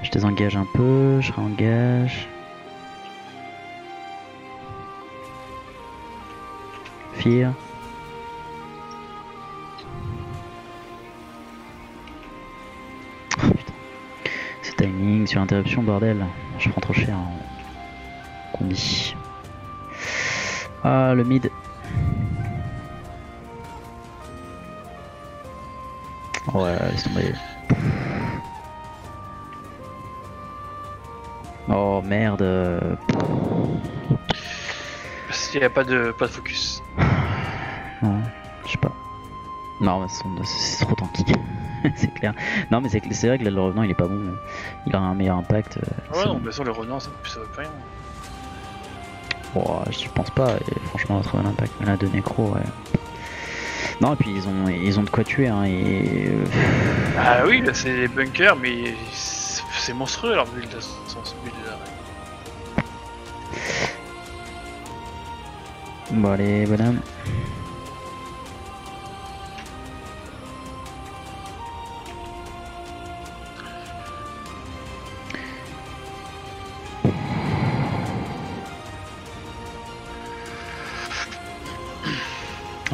Je désengage un peu, je réengage. Fire. Oh, putain. Ce timing sur interruption, bordel. Je prends trop cher en combi. Ah, le mid. Ouais, laisse tomber. Oh merde. Parce qu'il n'y a pas de, pas de focus. Non, je sais pas. Non, mais c'est- trop tanky. c'est clair. Non, mais c'est vrai que là, le revenant il est pas bon. Il aura un meilleur impact. euh, Ouais, non, bon. bien sûr, le revenant, ça, ça veut pas rien. Oh, je pense pas. Et franchement, très bon impact. Mais là, de nécro, ouais. Non, et puis ils ont, ils ont de quoi tuer. Hein, et euh, Ah oui, là, c'est les bunkers, mais c'est monstrueux leur build, son build là. Bon, allez, bonhomme.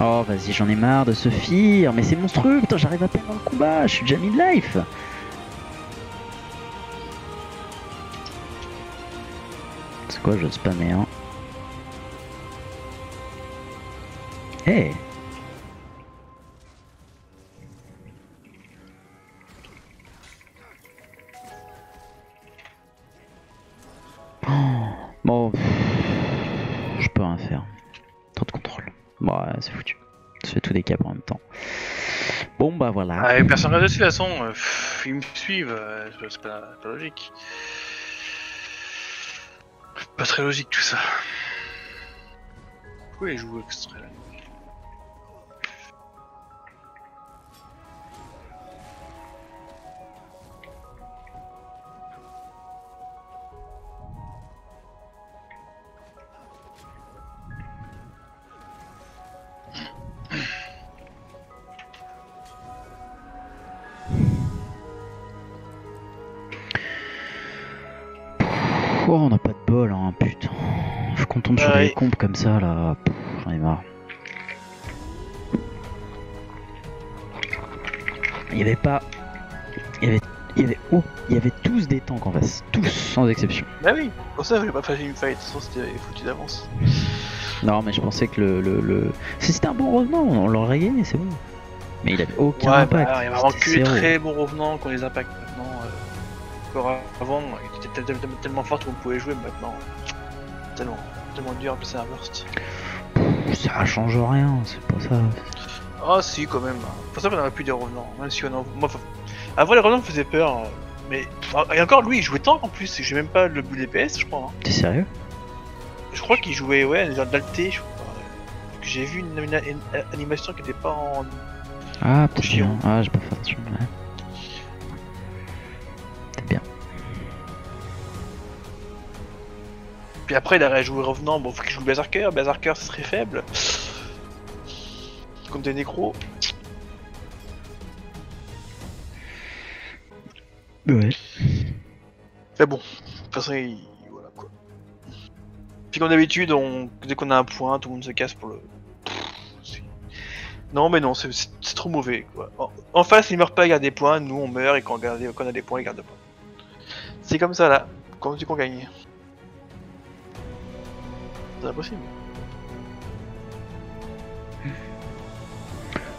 Oh, vas-y, j'en ai marre de ce fire, mais c'est monstrueux, putain, j'arrive à peine dans le combat, je suis déjà mid-life. C'est quoi, je spammais, hein. Hey et personne reste dessus, de toute façon, euh, pff, ils me suivent, euh, c'est- pas, pas logique. Pas très logique tout ça. Pourquoi ils jouent extrait comme ça, là. J'en ai marre. Il y avait pas. Il y avait. Il y avait. Oh, il y avait tous des tanks en face. Tous, sans exception. Bah oui, pour ça j'ai pas fait une fight, sinon c'était foutu d'avance. Non, mais je pensais que le. le, le... Si c'était un bon revenant, on l'aurait gagné, c'est bon. Mais il avait aucun Ouais, impact. bah, il y a vraiment que très bons revenants qui ont les impacts maintenant. euh, encore avant, il était tel- tel- tellement fort qu'on pouvait jouer, maintenant, tellement, tellement dur de faire un burst. Ça change rien, c'est pas ça. Ah si quand même. Pour ça qu'on aurait plus des revenants. Même si on en... Moi, Avant les revenants me faisaient peur. euh, Mais ah, et encore lui il jouait tank en plus. J'ai même pas le bout DPS je crois. hein. T'es sérieux? Je crois qu'il jouait ouais genre d'alté je crois. J'ai vu une, une- une animation qui était pas en. Ah, peut-être. Ah, j'ai pas fait attention. Ouais. Puis après il a joué revenant. Bon faut qu'il joue Berserker. Berserker ce serait faible. Comme des nécros. Ouais. Mais bon. De toute façon il... voilà quoi. Puis comme d'habitude on... dès qu'on a un point tout le monde se casse pour le. C'est- Non mais non, c'est- c'est c'est trop mauvais quoi. En, en face, ils meurent pas, ils gardent des points, nous on meurt et quand on, garde- quand on a des points, ils gardent des points. C'est comme ça là, quand dit qu'on gagne. C'est impossible.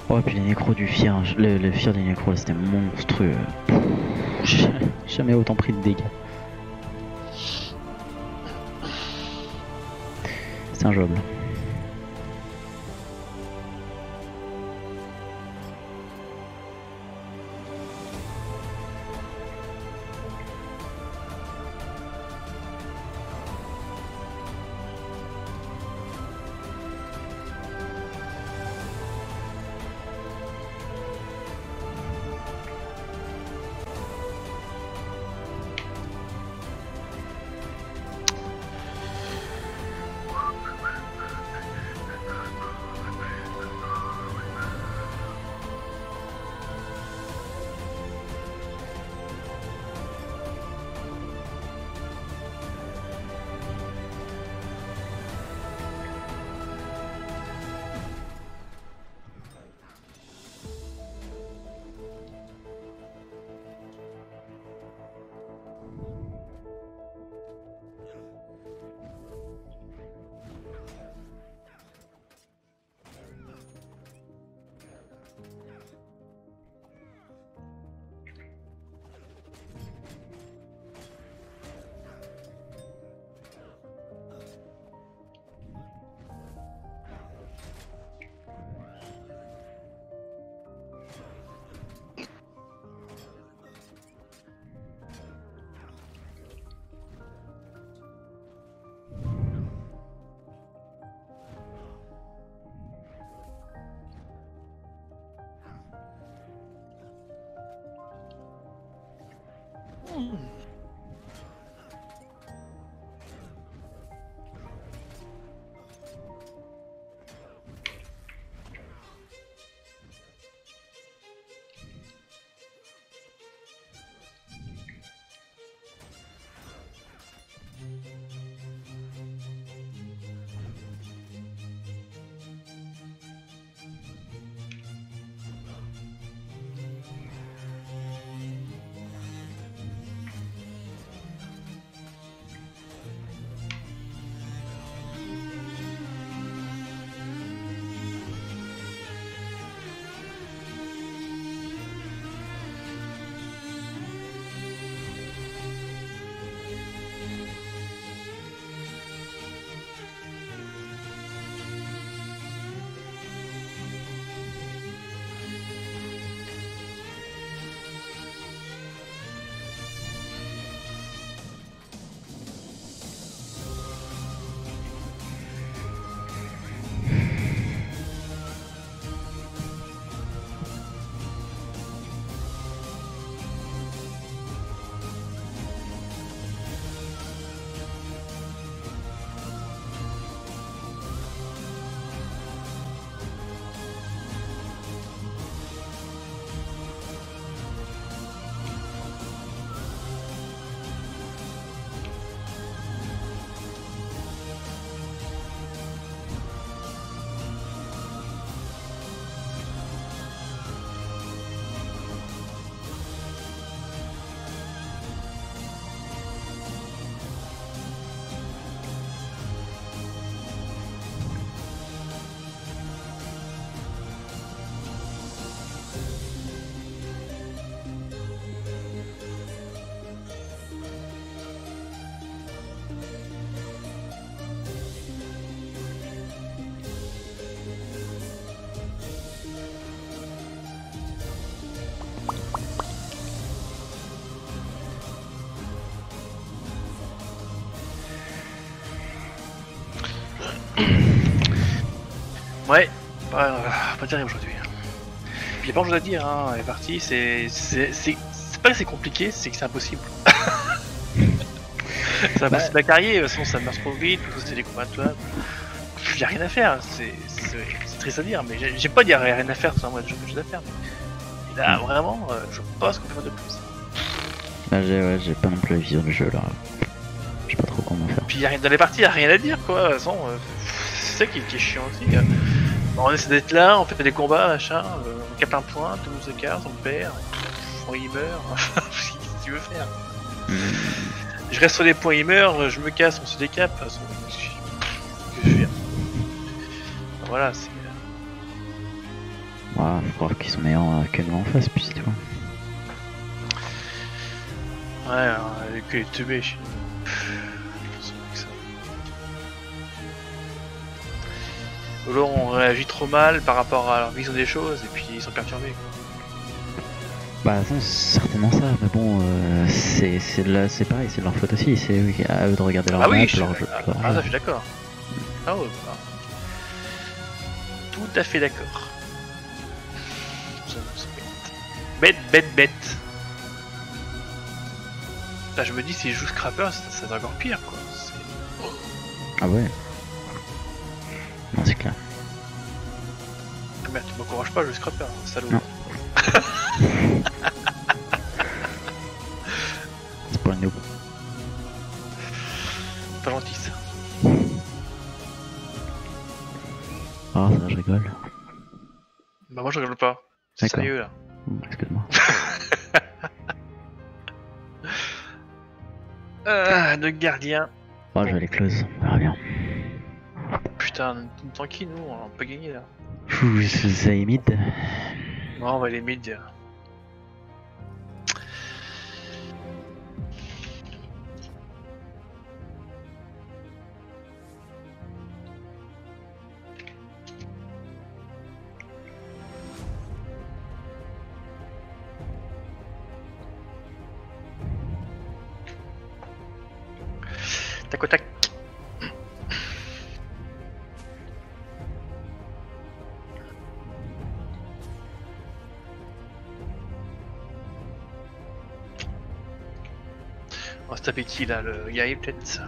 Oh, et puis les nécros du hein, le, Fir des nécros, c'était monstrueux. Jamais autant pris de dégâts. C'est un Mm. Pas, euh, pas terrible aujourd'hui. Il y a pas grand chose à dire, hein. Les parties, c'est. C'est c'est- c'est pas que c'est compliqué, c'est que c'est impossible. Bah- passe la carrière, sinon ça meurt trop vite, que c'est des combats de toi. Y a rien à faire, c'est c'est- c'est triste à dire, mais j'ai pas a rien à faire, c'est un moi, j'ai quelque chose à faire. Mais là, vraiment, euh, je pense qu'on peut faire de plus. Là, j'ai ouais, pas non plus la vision du jeu là. Je sais pas trop comment faire. Puis y a rien, dans les parties, y a rien à dire quoi. De toute façon, euh, c'est ça qui, qui est chiant aussi. euh. On essaie d'être là, on fait des combats, machin, euh, on capte un point, tout le monde se casse, on perd, on y meurt. Qu'est-ce que tu veux faire? Je reste sur les points, il meurt, je me casse, on se décape. façon, que je faire? Voilà, c'est. Ouais, faut croire qu'ils sont meilleurs euh, que nous en face, puis tout. Ouais, alors, avec les teubés chez nous. Réagit trop mal par rapport à leur vision des choses et puis ils sont perturbés. Bah, non, c'est certainement ça, mais bon, euh, c'est c'est de la- c'est pareil, c'est de leur faute aussi, c'est à eux de regarder leur ah oui, je... leur jeu. ah, ah, ça je suis d'accord. Ah ouais, bah. Tout à fait d'accord. C'est Bête, bête, bête. Là, je me dis, s'ils jouent Scrapper, ça, ça va encore pire quoi. C'est- Ah ouais Non, c'est clair. Ah, Merde, tu m'encourages pas à jouer Scrapper, hein, salaud. C'est pour une noob. Pas gentil ça. Ah, ça, je rigole. Bah, moi je rigole pas. C'est D'accord. sérieux là. Hum, Excuse-moi. Ah, de gardien. Oh, je vais les close, on verra bien. Putain, tranquille, nous, on peut gagner là. Ouh, c'est mid. Non, on va aller taper qui là Le guerrier peut-être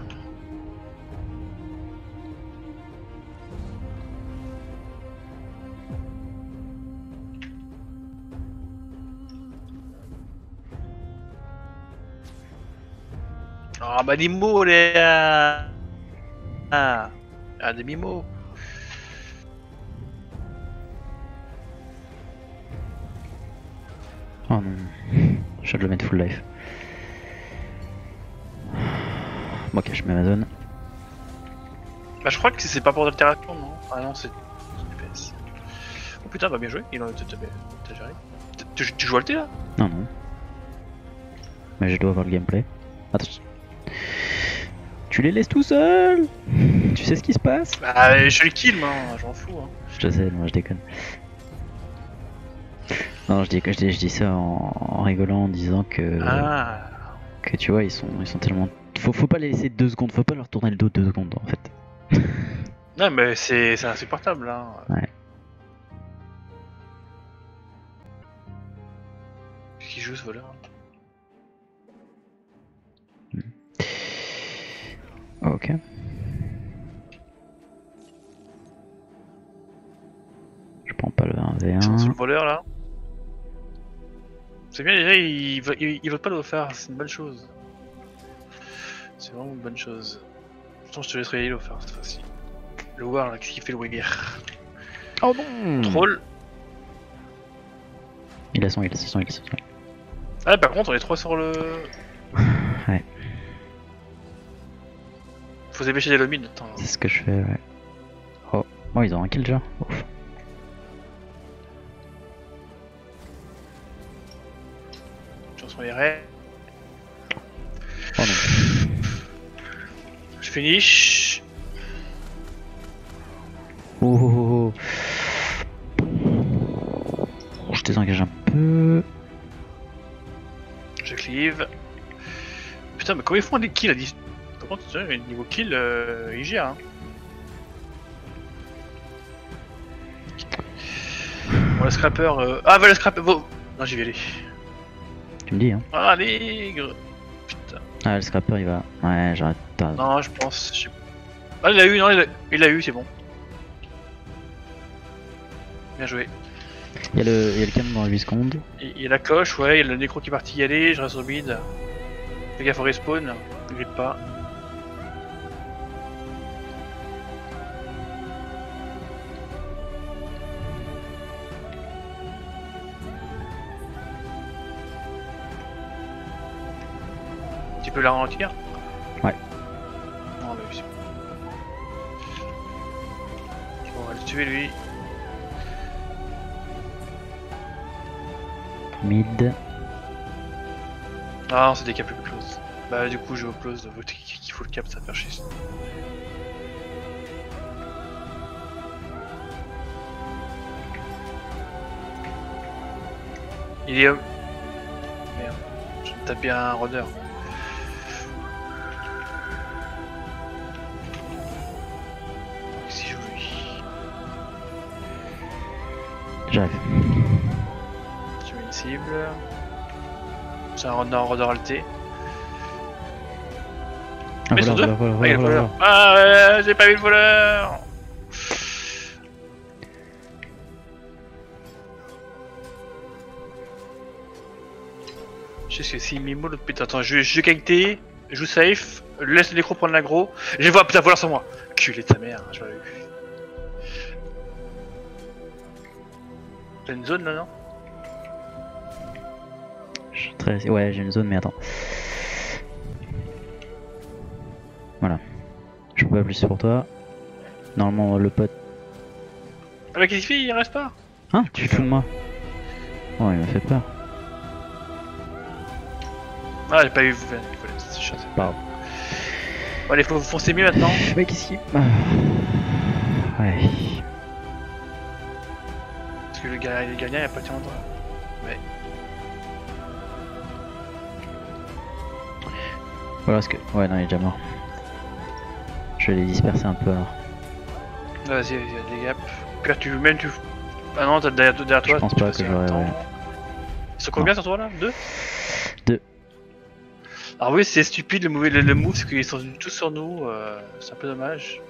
Ah bah des mots les Ah, des mimos Oh non. Je vais le mettre full life. Bon, ok, je mets ma zone. Bah je crois que c'est pas pour d'altération non? Ah non c'est DPS. Oh putain bah bien joué, il en a. Tu, joues alté là Non, non. Mais je dois avoir le gameplay. Attention. Tu les laisses tout seuls Tu sais ce qui se passe? Bah je le kill moi, j'en fous hein. Je sais, moi je déconne. Non, je dis, je dis, je dis ça en, en rigolant, en disant que, Ah que tu vois, ils sont, ils sont tellement. Faut, faut pas les laisser deux secondes, faut pas leur tourner le dos deux secondes en fait. Non mais c'est c'est insupportable hein. Ouais. Qui joue ce voleur Ok. Je prends pas le Ils sont sur 1v1. le voleur là C'est bien déjà, il, va- il, il veut pas le refaire, c'est une bonne chose. C'est vraiment une bonne chose. Pourtant je te laisserai le faire cette fois-ci. Le voir là, qu'est-ce qu'il fait le Weger Oh non Troll Il a son heal, c'est son heal, c'est son heal. Ah par contre on est trois sur le... Ouais. Faut dépêcher les lomines, attends. C'est ce que je fais, ouais. Oh, oh ils ont un kill déjà. Ouf. Les raies. Oh non. Je finish. Oh, oh, oh, oh. Je désengage un peu. Je cleave. Putain mais comment ils font des kills à 10 Par contre, tu vois, niveau kill, euh, il gère. Hein. Bon, le scrapper. euh, Ah, bah le scrapper. Bon. Non, j'y vais aller. Tu me dis, hein. Allez, gros. Putain. Ah, le scrapper il va. Ouais, j'arrête. T'as. Non, je pense. je sais- Ah, il l'a eu, non, il l'a il l'a eu, c'est bon. Bien joué. Il y, a le... il y a le canon dans 8 secondes. Il il y a la cloche, ouais, il y a le nécro qui est parti y aller, je reste au mid. Fais gaffe au respawn, ne grille pas. Tu peux la ralentir? Tuer lui. Mid. Ah non, c'est des caps plus close. Bah du coup je vais close, votre qui qui faut le cap, ça faire chier. Il est... Merde, je me tape bien un rôdeur. J'arrive. Tu mets une cible. C'est un rôdeur, un rôdeur alté. Ah, Mais voilà, sont voilà, Ah, voilà, voleur. Ah, euh, j'ai pas vu le voleur. Je sais que si Mimo le putain, attends, je, je qualité, je joue safe, laisse le nécro prendre l'aggro. Je vois putain voleur sur moi. Culé de ta mère, je l'avais vu. T'as une zone là non? Je suis très... Ouais, j'ai une zone, mais attends. Voilà. Je peux pas plus pour toi. Normalement, le pote. Ah bah qu'est-ce qu'il fait? Il reste pas? Hein? Tu fous de moi Oh, il m'a fait peur. Ah j'ai pas eu c'est chiant. c'est- Pardon. Bon allez faut foncer mieux maintenant. Ouais, qu'est-ce qu'il. Ah. Ouais. Gars, les gagnants, il y a pas de longtemps. Voilà ce que. Ouais, non, il est déjà mort. Je vais les disperser un peu alors. Vas-y, vas-y, des gaps. Pire, tu même tu. Ah non, t'as derrière, derrière toi. Je pense tu pas que j'aurais, temps. ouais. Ils sont combien sur toi là? Deux? Deux. Alors oui, c'est stupide le, mauvais, le, le move, c'est qu'ils sont tous sur nous. euh, c'est un peu dommage.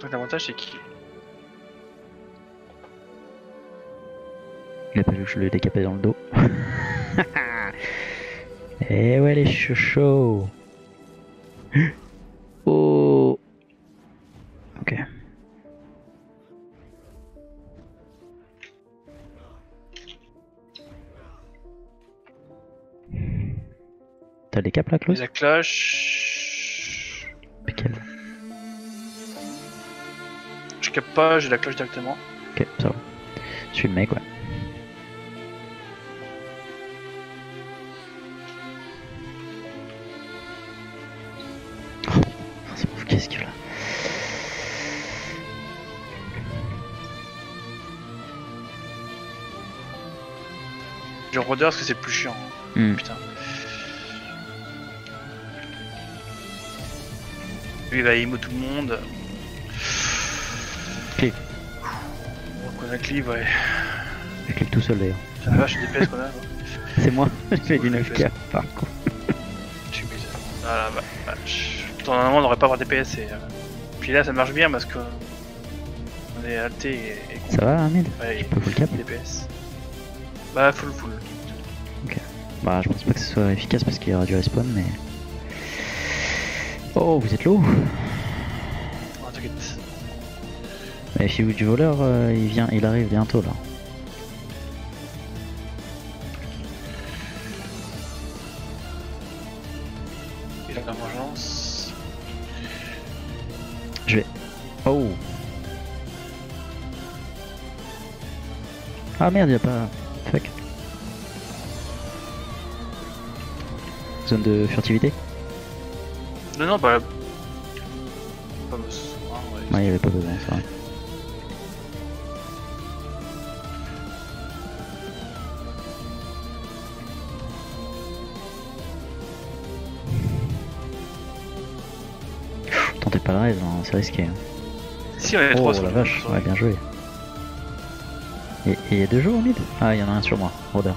Donc l'avantage c'est qu'il. Il a pas vu que je le décapais dans le dos. Eh ouais, les chouchous. Oh. Ok. T'as des caps là, Klaus? La cloche. Impeccable. Je capte pas, j'ai la cloche directement. Ok, ça va. Je suis le mec, ouais. A là J'ai le rôdeur parce que c'est le plus chiant. Hmm. Putain. Lui il va imo tout le monde. Clip. On a clip, ouais. Je clique tout seul d'ailleurs. C'est la vache DPS qu'on a. C'est moi, je fais du Ouais, 9k par contre. Tu m'étonnes. Bah, bah, je- Normalement, on n'aurait pas avoir DPS. Et, euh, Puis là, ça marche bien parce que. On est alté et. Ça va, Ahmed Ouais, Tu peux full cap DPS. Bah, full full. Bah, je pense pas que ce soit efficace parce qu'il y aura du respawn, mais. Oh, vous êtes low Oh, t'inquiète. Méfiez-vous du voleur, euh, il vient, il arrive bientôt là. Oh Ah merde, y a pas. Fuck. Zone de furtivité Non, non, bah. Pas besoin, ouais. Ouais, y avait pas besoin, ça. Hein, c'est risqué. hein. Si, on est Oh trois la sur le- vache, ouais, bien joué. Et il y a deux jours au mid Ah, il y en a un sur moi, Rodin.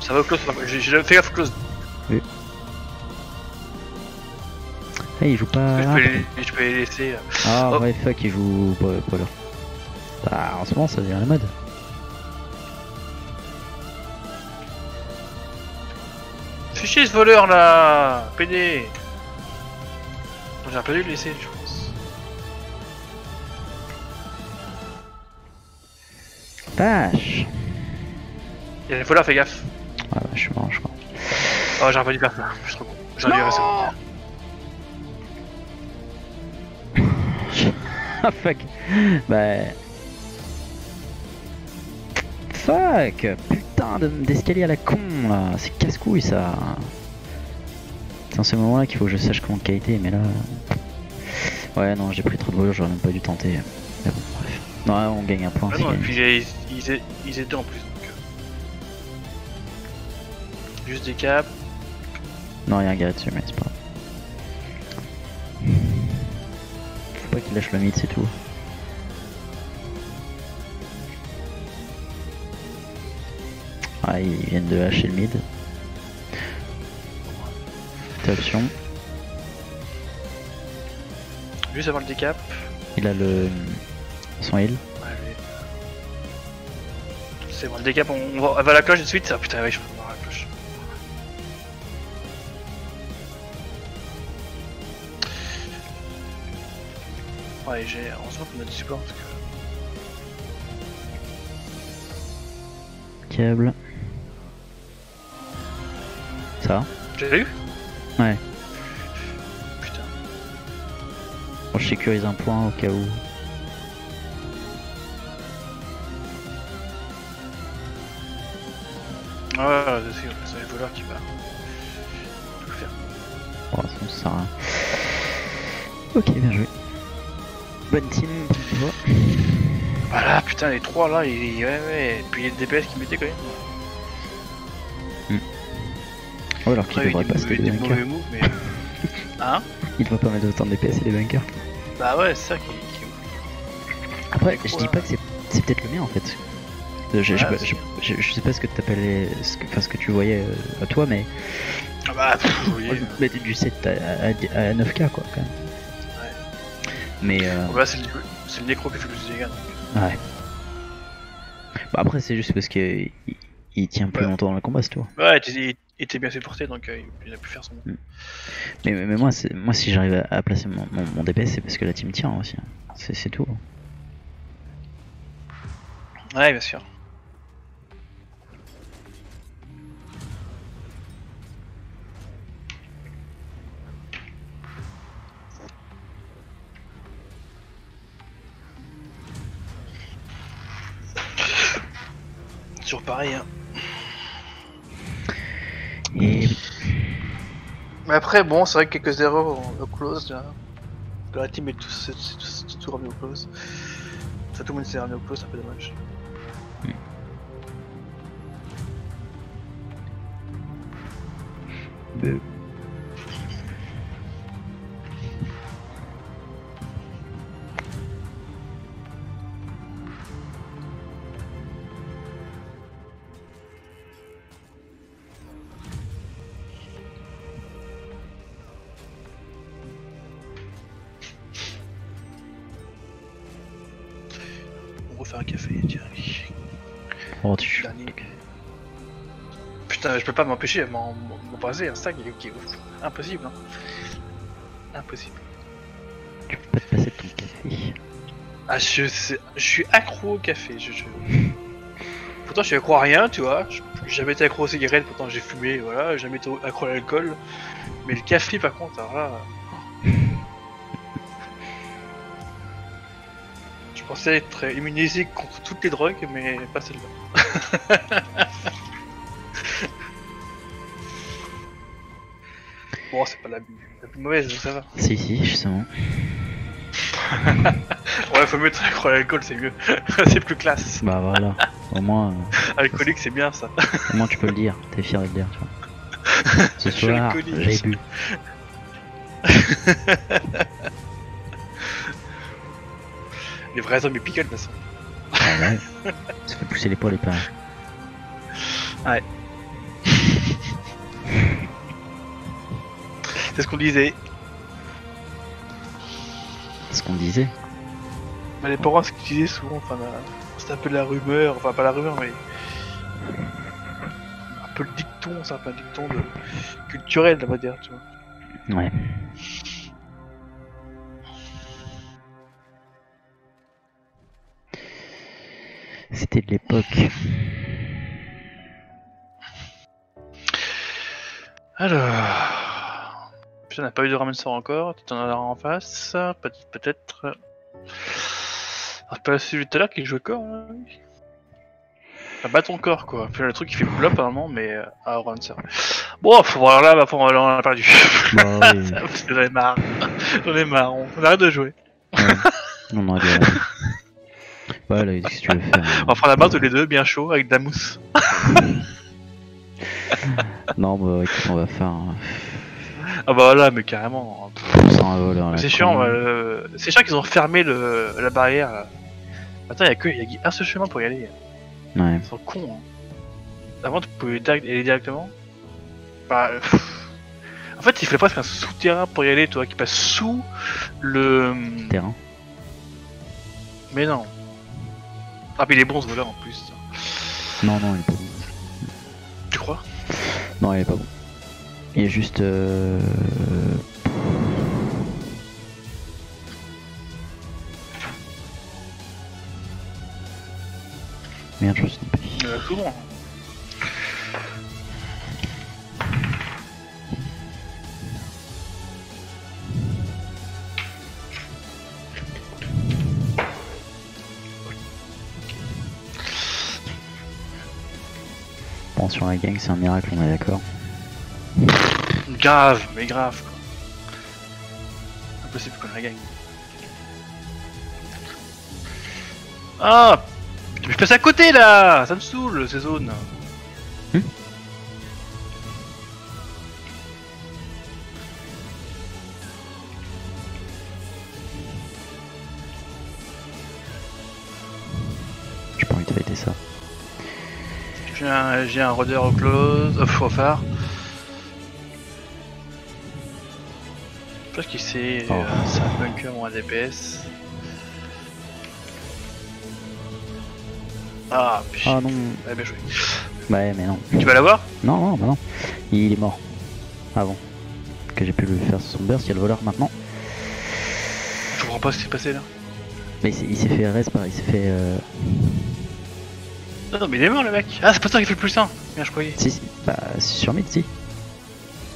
Ça va au close, j'ai j'ai fait gaffe au close. Ah, il joue pas. je, Ah, peux les, je peux les laisser. là. Ah, Hop. ouais, fuck, il joue Brawler. Bah, en ce moment, ça devient la mode. Fais chier ce voleur là PD J'aurais pas dû le laisser, je pense. Vache Il y a des voleurs, fais gaffe. Ah, bah, je suis mort, je crois. Oh, pas dû faire ça. Je suis trop con. J'aurais dû rester. Ah, fuck Bah. Fuck Putain de- d'escalier à la con là C'est casse-couille ça C'est dans ce moment là qu'il faut que je sache comment qualité, mais là. Ouais, non, j'ai pris trop de voleurs, j'aurais même pas dû tenter. Mais bon, bref. Non, on gagne un point. Ah non, puis ils, ils, étaient en plus donc. euh. Juste des caps. Non, il y a un gars dessus, mais c'est pas. Faut pas qu'il lâche le mid, c'est tout. Ah, ils viennent de hacher le mid. Option. Juste avant le décap. Il a le. son heal. C'est bon, le décap, on, va, on va à la cloche de suite. Ah putain, ouais, je peux voir la cloche. Ouais, j'ai. Heureusement qu'on a du support parce que. Câble. Ça va Tu l'as eu Ouais. Putain. Bon, je sécurise un point au cas où. Putain, les trois là, il... ouais, ouais. Et puis il y a le DPS qui mettait quand même. Ouais, alors qu'il devrait pas mauvais- des bunkers. moves, mais. hein Il devrait pas mettre autant de DPS et des bunkers. Bah ouais, c'est ça qui, qui. Après, je dis pas que c'est c'est peut-être le mien en fait. Euh, Je, je, Ouais, je, je- je sais pas ce que t'appelais, ce que, enfin, ce que tu voyais euh, à toi, mais Ah bah, pff, vous voyez. mais du 7 à, à, à 9k quoi quand même. Mais euh, bah, c'est le, le nécro qui fait plus de dégâts. ouais. Après c'est juste parce que il, tient plus Ouais. longtemps dans le combat, c'est tout. Ouais, il était- bien supporté donc euh, il a pu faire son. Mais, mais, mais moi, si j'arrive à, à placer mon, mon, mon DPS, c'est parce que la team tient aussi. hein. C'est c'est tout. Ouais, bien sûr. Toujours pareil, hein. Et Mais après, bon, c'est vrai que quelques erreurs au, close là. Que la team est tout, c'est- c'est tout remis au close. Ça, tout le monde s'est remis au close, c'est un peu dommage. Refait un café, tiens. oh, tu... Putain, je peux pas m'empêcher m'en passer un stack qui est- ouf. Impossible, hein. Impossible. tu peux pas te passer ton café. Ah, je, sais- je suis accro au café. Je, je- Pourtant, je suis accro à rien, tu vois. J'ai jamais été accro aux cigarettes, pourtant j'ai fumé, voilà. J'ai jamais été accro à l'alcool. Mais le café, par contre, alors là. Pensais être immunisé contre toutes les drogues, mais pas celle-là. bon, c'est pas la, la plus mauvaise, ça va. Si, si, justement. Ouais, faut mieux être à l'alcool, c'est mieux. c'est plus classe. Bah voilà. Au moins, euh, Alcoolique, c'est bien ça. au moins tu peux le dire. T'es fier de le dire, tu vois. Ce soir, j'ai bu. Les vrais zombies piquent de toute façon. Ah ouais. Ça fait pousser les poils et pas. C'est ce qu'on disait. C'est ce qu'on disait. Mais les parents, ce qu'ils disaient souvent, enfin, la- c'était un peu de la rumeur, enfin pas la rumeur, mais un peu le dicton, c'est un peu un dicton de... culturel, on va dire, tu vois. Ouais. C'était de l'époque. Alors, putain, on n'a pas eu de ramen sort encore. Tu en as en face, peut-être. Ah, C'est pas celui de tout à l'heure qui joue corps. Là. Un bâton corps quoi. Puis le truc qui fait blop apparemment, mais euh, à Rancer. Bon, faut voir là, bah, faut- on a perdu. Bah oui. J'en ai marre. J'en ai marre. On on arrête de jouer. On aurait dû- Voilà, qu'est-ce que tu veux faire On va faire la barre tous les deux, bien chaud, avec de la mousse. Non, bah écoute, on va faire. Ah bah voilà, mais carrément. C'est chiant, le- c'est chiant qu'ils ont fermé le... la barrière. Là. Attends, il y a que y a un seul chemin pour y aller. Ouais. Ils sont cons. Hein. Avant, tu pouvais direct- y aller directement. Bah, euh. En fait, il fallait presque un souterrain pour y aller, toi, qui passe sous le. Terrain. Mais non. Ah, puis il est bon ce voleur en plus. Non, non, il est pas bon. Tu crois? Non, il est pas bon. Il est juste... Euh... Merde, je me suis trompé. euh, Tout bon. Bon, sur la gang, c'est un miracle, on est d'accord. Grave, mais grave quoi. Impossible qu'on la gagne. Ah je passe à côté là Ça me saoule ces zones Hmm J'ai un, j'ai un rôdeur au close, euh, au phare. Je pense qu'il sait, Oh. euh, c'est un bunker ou un DPS. Ah, putain. Ah non Ouais, bien joué. Ouais, mais non. Tu vas l'avoir Non, non, bah non. Il est mort. Avant. Que j'ai pu le faire son burst, il y a le voleur maintenant. Je comprends pas ce qui s'est passé là. Mais il s'est- fait res par, il s'est fait... Euh... Non, non, mais il est mort le mec. Ah, c'est pas ça qui fait le plus 1. Bien, je croyais. Si, si, bah sur mid, si.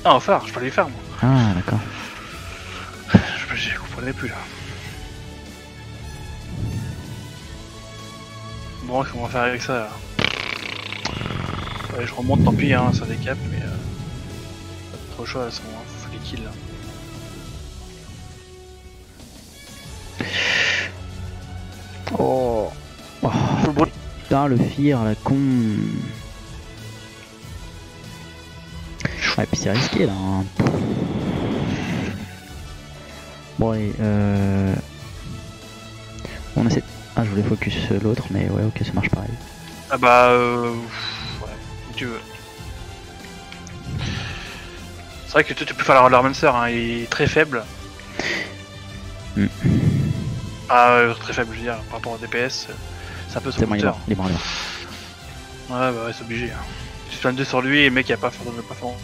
Ah, au phare, je parlais du phare moi. Ah, d'accord. Je, je comprenais plus là. Bon, va faire avec ça là Ouais, je remonte, tant pis, hein, ça décape, mais. Euh, pas trop chaud, elles sont. Hein, faut les kills là. Oh. Putain, le fire, la con. Ouais, puis c'est risqué là. hein. Bon, allez, euh. On essaie. Ah, je voulais focus l'autre, mais ouais, ok, ça marche pareil. Ah bah, euh. Ouais, tu veux. C'est vrai que tu, tu peux faire la hein, il est très faible. Hmm. Ah, euh, très faible, je veux dire, par rapport au DPS, c'est un peu son bon, il est mort, il est mort, il est mort. Ouais, bah ouais, c'est obligé. Hein. Tu te 22 sur lui et le mec il a pas fait pas fort.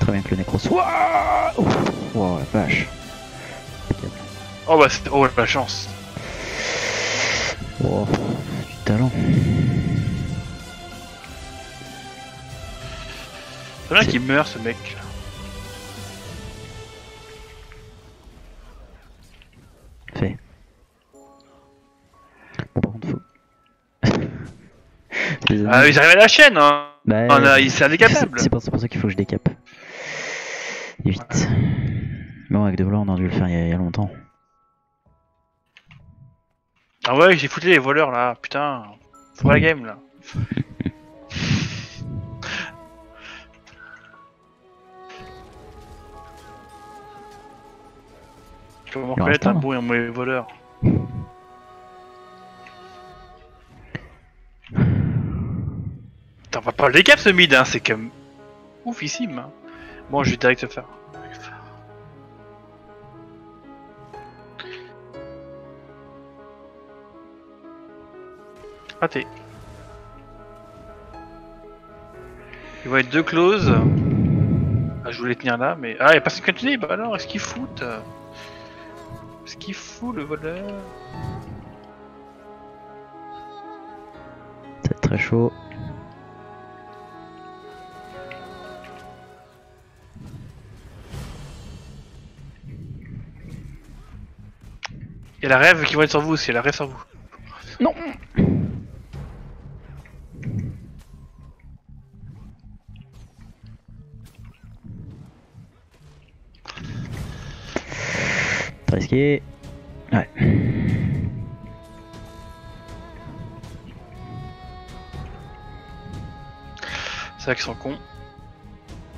Très bien que le nécro soit. Oh, wow, la vache. Oh bah c'est. Oh la chance. Oh, du talent. C'est bien qu'il meurt ce mec. Bon, par contre, faut. Les Ah, ils arrivent à la chaîne, hein. bah, On a- il- c'est indécapable. C'est pour, c'est pour ça qu'il faut que je décape. Et vite. Bon, avec de voleurs, on a dû le faire il y a, il y a longtemps. Ah ouais, j'ai foutu les voleurs là, putain. Faut la game là. Comment Il en reconnaître reste un un, bon et un mauvais voleur? Putain, on va pas le décap ce mid, hein, c'est comme oufissime. Hein. Bon, je vais direct le faire. Raté. Il va être deux closes. Ah, je voulais tenir là, mais. Ah, il a pas ce continuer, bah alors, est-ce qu'il fout Est-ce qu'il fout le voleur? C'est très chaud. Il y a la rêve qui va être sur vous aussi, la rêve sur vous. Non Très risqué. Ouais. C'est vrai qu'ils sont cons.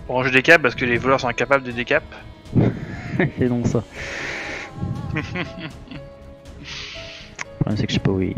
Bon, je décap parce que les voleurs sont incapables de décap. C'est donc ça. Le problème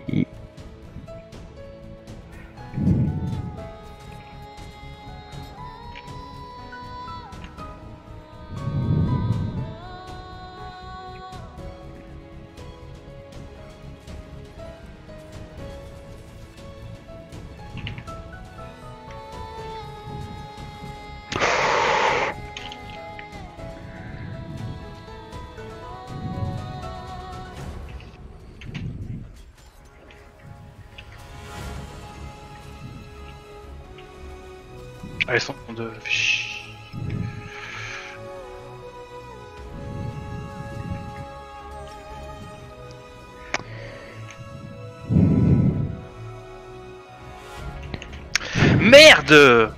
de. Merde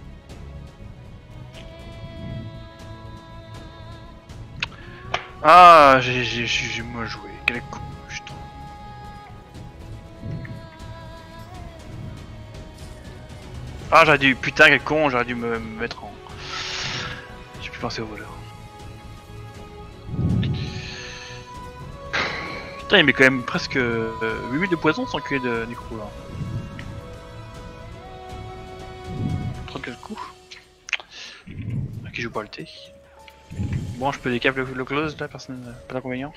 Ah, j'ai moins joué. Quel con, putain. Ah, j'aurais dû. Putain, quel con, j'aurais dû me me mettre en. J'ai pu penser au voleur. Putain, il met quand même presque euh, 8 minutes de poison sans qu'il de nécro là. 34 coups. Ah, Qui joue pas le T. Bon, je peux décap le, le close là, personne. Pas d'inconvénient.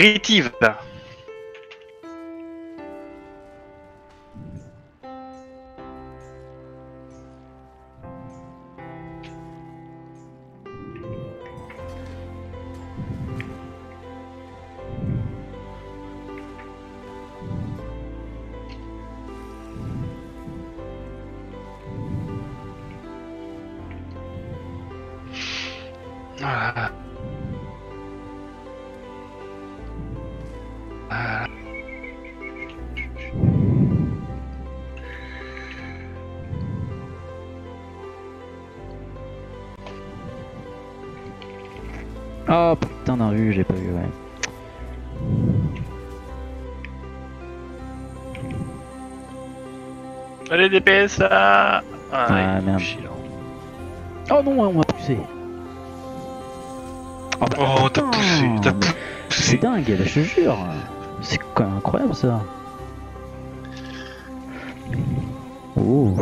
Abritive là. DPS là Ah, Ah, il est merde. chiant. Oh non, on m'a poussé. Oh, bah, Oh, t'as putain, poussé, t'as mais C'est poussé. dingue, bah, je te jure. C'est quand même incroyable ça. Oh.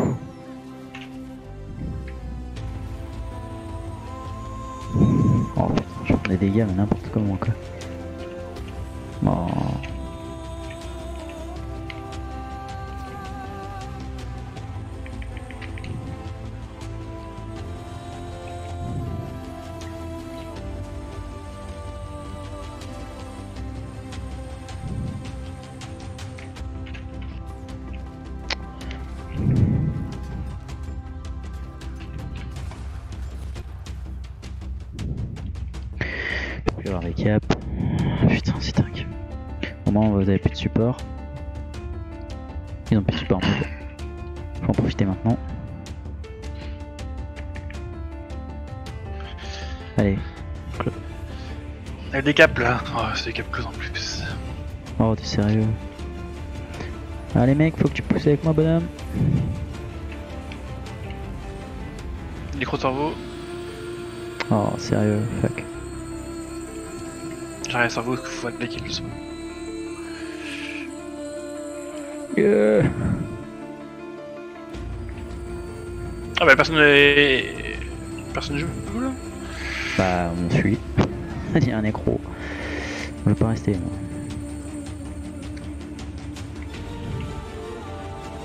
Oh putain, je prends des dégâts mais n'importe comment quoi. Caps là. Oh, c'est des caps close en plus. oh t'es sérieux. Allez mec, faut que tu pousses avec moi bonhomme. Micro-cerveau. Oh sérieux, fuck. J'arrive à cerveau, faut attaquer le son. Yeah. Ah bah personne est... Personne ne joue là Bah on suit. Il y a un écro. On veut pas rester moi.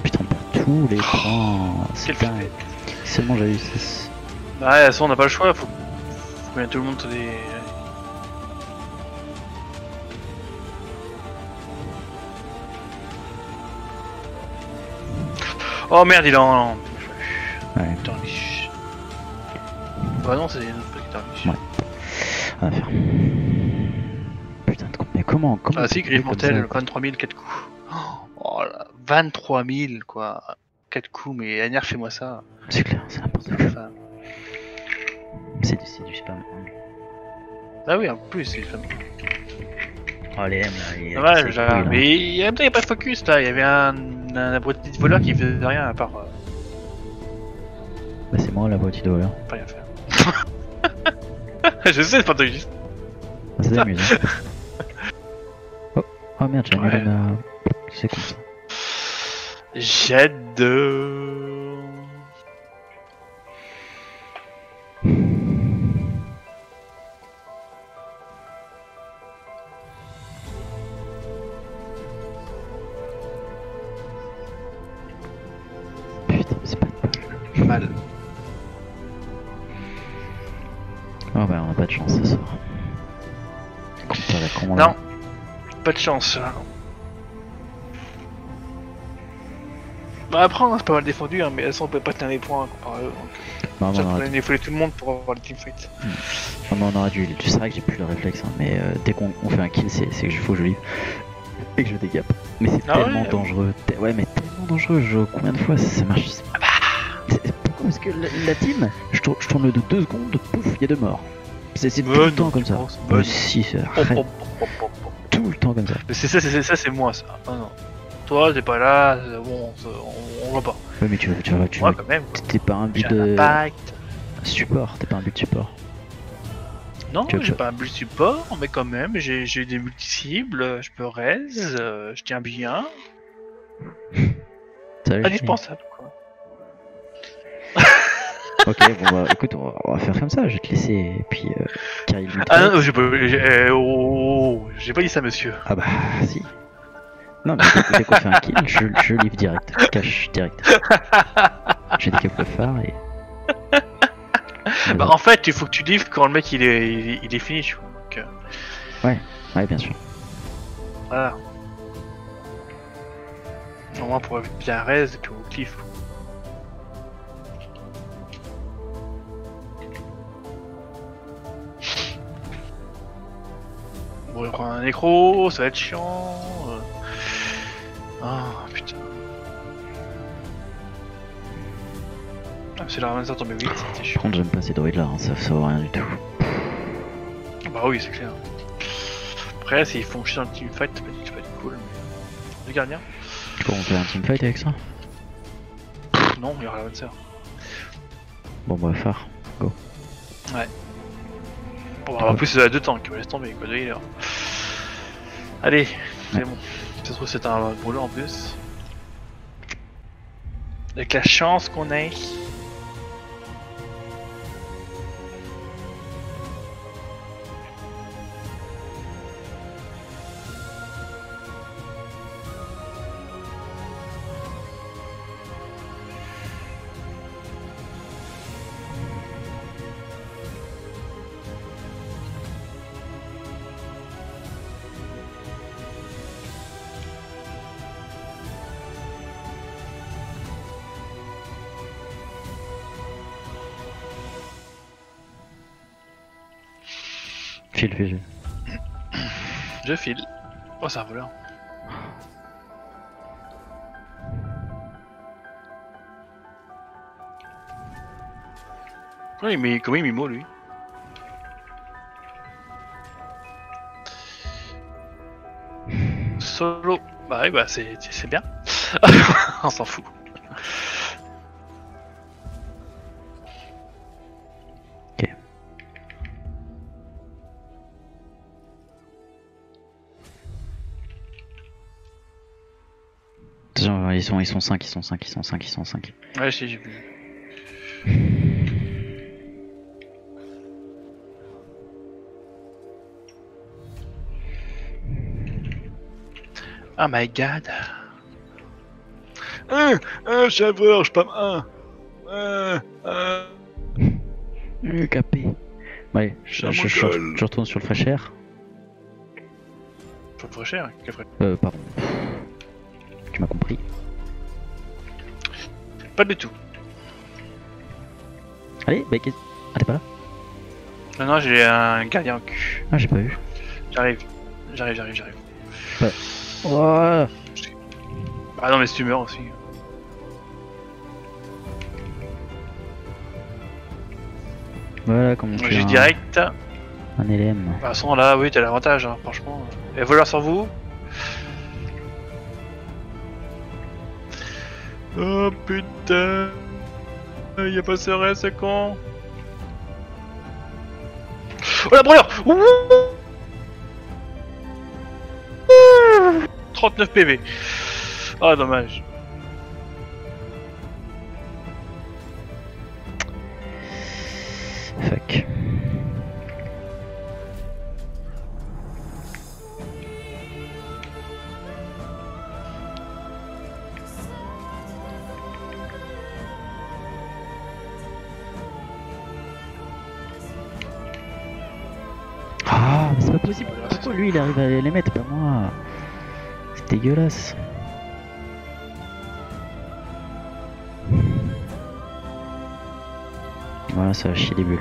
Putain on perd tous les points. C'est Seulement j'avais eu 6. Bah ça on n'a pas le choix, faut... Faut bien tout le monde des... Oh merde, il est en... Ouais, Tarnish. Bah non, c'est Putain, de con- mais comment, comment Ah si, griffe mortelle, ça 23 000, 4 coups. Oh là, 23 000 quoi. 4 coups, mais Agnard, fais-moi ça. C'est clair, c'est n'importe quoi. C'est du, c'est du spam. Ah oui, en plus, c'est fun. Oh les M là, il- c'est là. cool, hein. mais il y a, en même temps, il y a pas de focus là. Il y avait un, un abruti de voleur qui faisait rien à part euh, Bah, c'est moi la boîte de voleur. pas rien faire. Je sais, c'est pas de juste. C'est amusant. oh, oh merde, j'ai Ouais. ma. C'est con ça. Jet de. Pas de chance. Bah après on a pas mal défendu hein, mais elles sont on peut pas tenir les points comparé à eux. Donc, Non, on tout le monde pour avoir le teamfight. non, mais on aurait dû. C'est vrai que j'ai plus le réflexe, hein, mais euh, dès qu'on on fait un kill, c'est c'est que je faut que je livre. Et que je dégape. Mais c'est Ah tellement dangereux. Ouais, mais tellement dangereux. Je... Combien de fois ça, marche C'est- Pourquoi Parce que la, la team, je tourne, je tourne de 2 secondes, pouf, il y a deux morts. C'est c'est tout le temps comme ça. si, c'est Tout le temps comme ça. C'est ça, c'est ça, c'est moi ça. Ah non. Toi, t'es pas là, bon, on, voit pas. Ouais, mais tu vas, tu vas, tu vas. quand même. T'es pas un but de impact. support, t'es pas un but de support. Non, j'ai pas- un build support, mais quand même, j'ai des multi-cibles, je peux raise, euh, je tiens bien. Indispensable, quoi. Ok, bon bah écoute, on va, on va faire comme ça, je vais te laisser. Et puis, euh, Ah non, j'ai pas, j'ai euh, oh, oh, oh, j'ai pas dit ça, monsieur. Ah bah si. Non mais dès- qu'on fait un kill, je, je livre direct, cache direct. J'ai des câbles phare et. Bah, en fait, il faut que tu livres quand le mec il est, il est, il est fini, tu vois. Donc, euh, Ouais, bien sûr. voilà. Au moins pour éviter la et puis au cliff. Bon, il prend un écro, ça va être chiant. euh. Ah putain. Ah, c'est la ça tombait vite, c'était Par chiant. contre, j'aime pas ces droïdes là, ça, ça vaut rien du tout. Bah oui, c'est clair. Après, s'ils font chier dans le teamfight, ça peut être cool. Mais... Le gardien Quoi, on fait un teamfight avec ça? Non, il y aura la sœur. Bon bah phare. Bon, bah, en plus, c'est deux tanks, laisse tomber, quoi, deux healers. Allez, c'est bon. Ça se trouve, c'est un brûleur en plus. Avec la chance qu'on ait. File, file. Je file. Oh, c'est un voleur. Oui, mais comment il mimo lui? Solo. Bah oui, bah c'est bien. On s'en fout. Attention, ils sont, ils sont 5, ils sont 5, ils sont 5, ils sont 5. Ouais, si, j'ai vu. Oh my god. Un, un chèvre, je pas un. Un, un. Euh, capé. Ouais, je, je, je- je retourne sur le fraîcheur. Faut le cher, quel frais Euh, pardon. Pas du tout. Allez, bah qu'est-ce. Ah, t'es pas là Non, non, j'ai un gardien au cul. Ah, j'ai pas vu. J'arrive. J'arrive, j'arrive, j'arrive. Oh Ah non, mais si tu meurs aussi. Voilà, comme on tue J'ai un, direct. De un LM. toute façon, là, oui, t'as l'avantage, hein, franchement. Et voleur sur vous Oh putain. Y'a pas CRS, c'est con. Oh la brûlure. Ouh. 39 PV Ah dommage il arrive à les mettre, pas moi C'est dégueulasse. Voilà, ça va chier des bulles.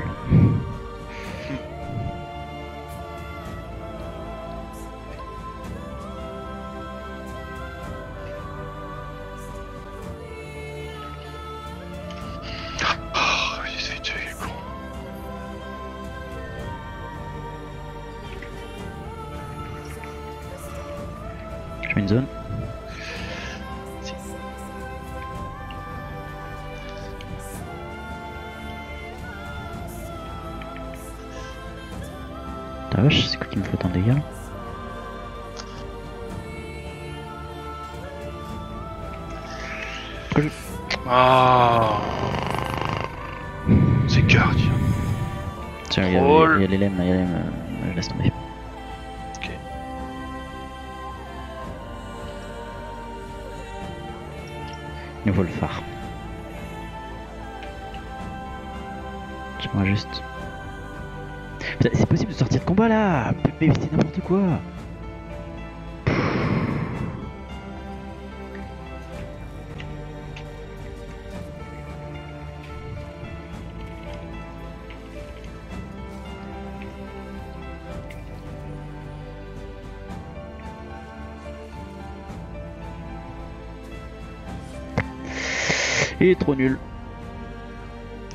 Il est trop nul.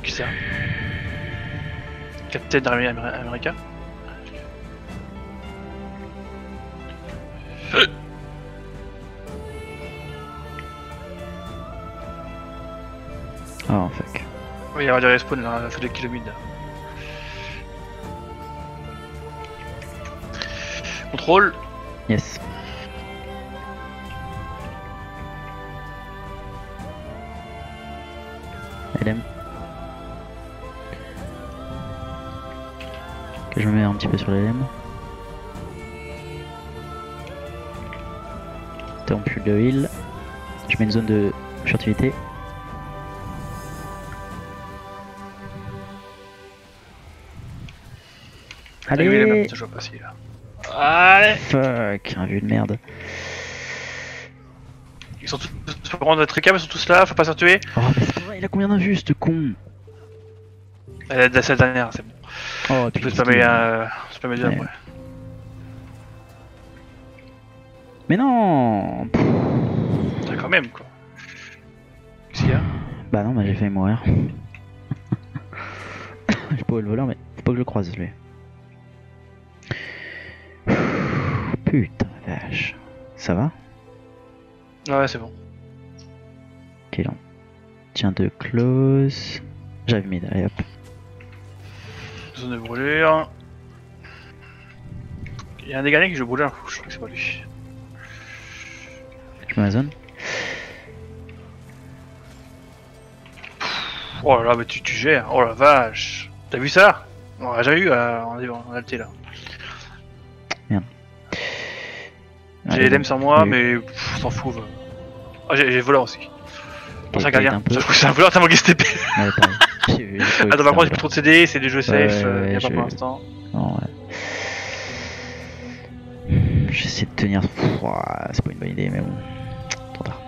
Qui ça Captain Amer- Amer- America Oh fuck. Oui, il y aura du respawn là, à de kilomètres. Contrôle. Petit peu sur l'LM. Interrompu de heal. Je mets une zone de furtivité. Ah les Allez je vois pas si là. Allez Fuck, un vieux de merde. Ils sont tous. Faut prendre notre récap, ils sont tous là, faut pas s'en tuer. Oh mais c'est pas vrai, il a combien d'invus ce con Elle est celle dernière, c'est bon. Oh, Tu peux puis spammer, euh, spammer après. Mais non Ah, quand même, quoi. Qu'est-ce qu'il y a? Bah non, bah j'ai failli mourir. je pourrais le voler, mais faut pas que je le croise, lui. Putain, la vache. Ça va? Ouais, c'est bon. Ok, là. Tiens de close. J'avais mis allez hop. Zone de brûlure. Il y a un des gagnants qui je coup, je crois que c'est pas lui. Je mets ma zone. Oh là là, mais tu, tu gères, oh la vache. T'as vu ça? On l'a jamais eu euh, en, en alté là. J'ai LM sur moi, mais s'en fout. Ah, j'ai voleur aussi. C'est un gardien. peu. Sauf que c'est un voleur, t'as manqué STP. Ouais, pareil. J'ai vu, trouvé Attends, par contre, j'ai plus trop de CD, c'est des jeux safe, Ouais, euh, a pas pour l'instant. Non, ouais. J'essaie de tenir. C'est pas une bonne idée, mais bon. Trop tard.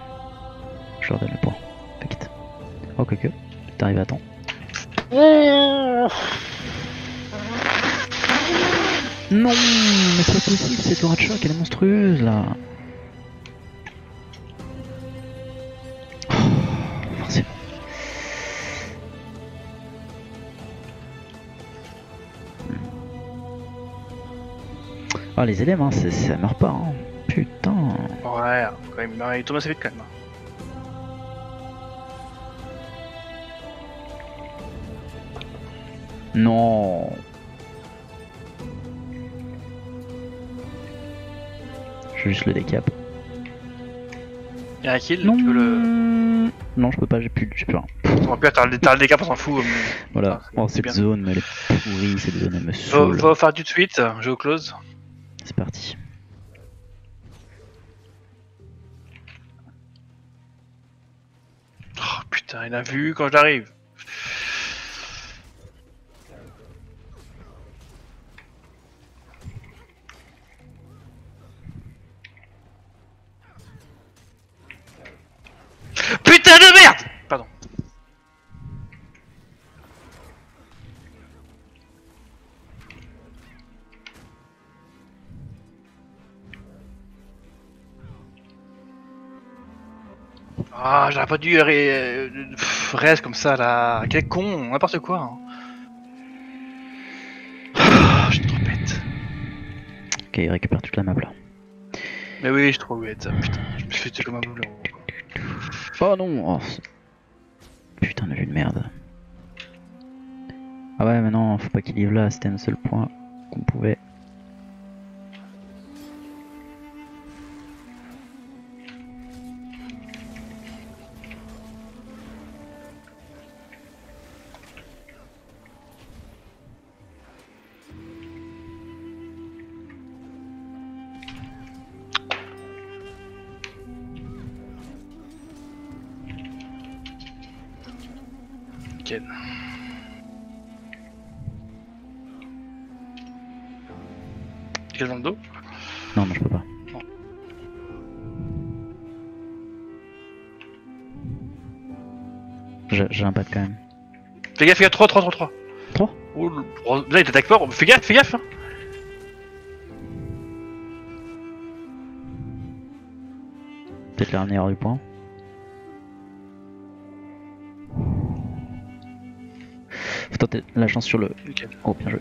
Je leur donne le point. T'inquiète. Oh, que que. T'arrives à temps. Non, mais c'est pas possible, cette aura de choc, elle est monstrueuse là. Oh, les élèves, hein, c'est- ça meurt pas, hein. Putain. Ouais, quand même, ouais, il tombe assez vite quand même. Non. Je veux juste le décap. Il y a un kill, Non. tu veux le. Non, je peux pas, j'ai plus, j'ai plus rien. Pire, t'as le, t'as le décap, on s'en fout. mais- Voilà. Ah, c'est- Oh, cette bien. zone, mais elle est pourrie, cette zone, elle me Va, saoule. va faire tout de suite, jeu close. C'est parti. Oh putain, il a vu quand j'arrive. Ah, j'aurais pas dû ré... reste comme ça là. Quel con, n'importe quoi. hein. Ah, je suis trop bête. Ok, il récupère toute la map là. Mais oui, je suis trop bête. Putain, je me suis fait comme un boulot. Oh non oh, Putain de vue de merde. Ah ouais, mais non, faut pas qu'il livre là, c'était un seul point qu'on pouvait. Fais gaffe, fais gaffe, 3, 3, 3, 3. 3 Oh, le- là, il t'attaque fort. Fais gaffe, fais gaffe. Hein. Peut-être la meilleure du point. Faut tenter la chance sur le. Nickel. Oh, bien joué.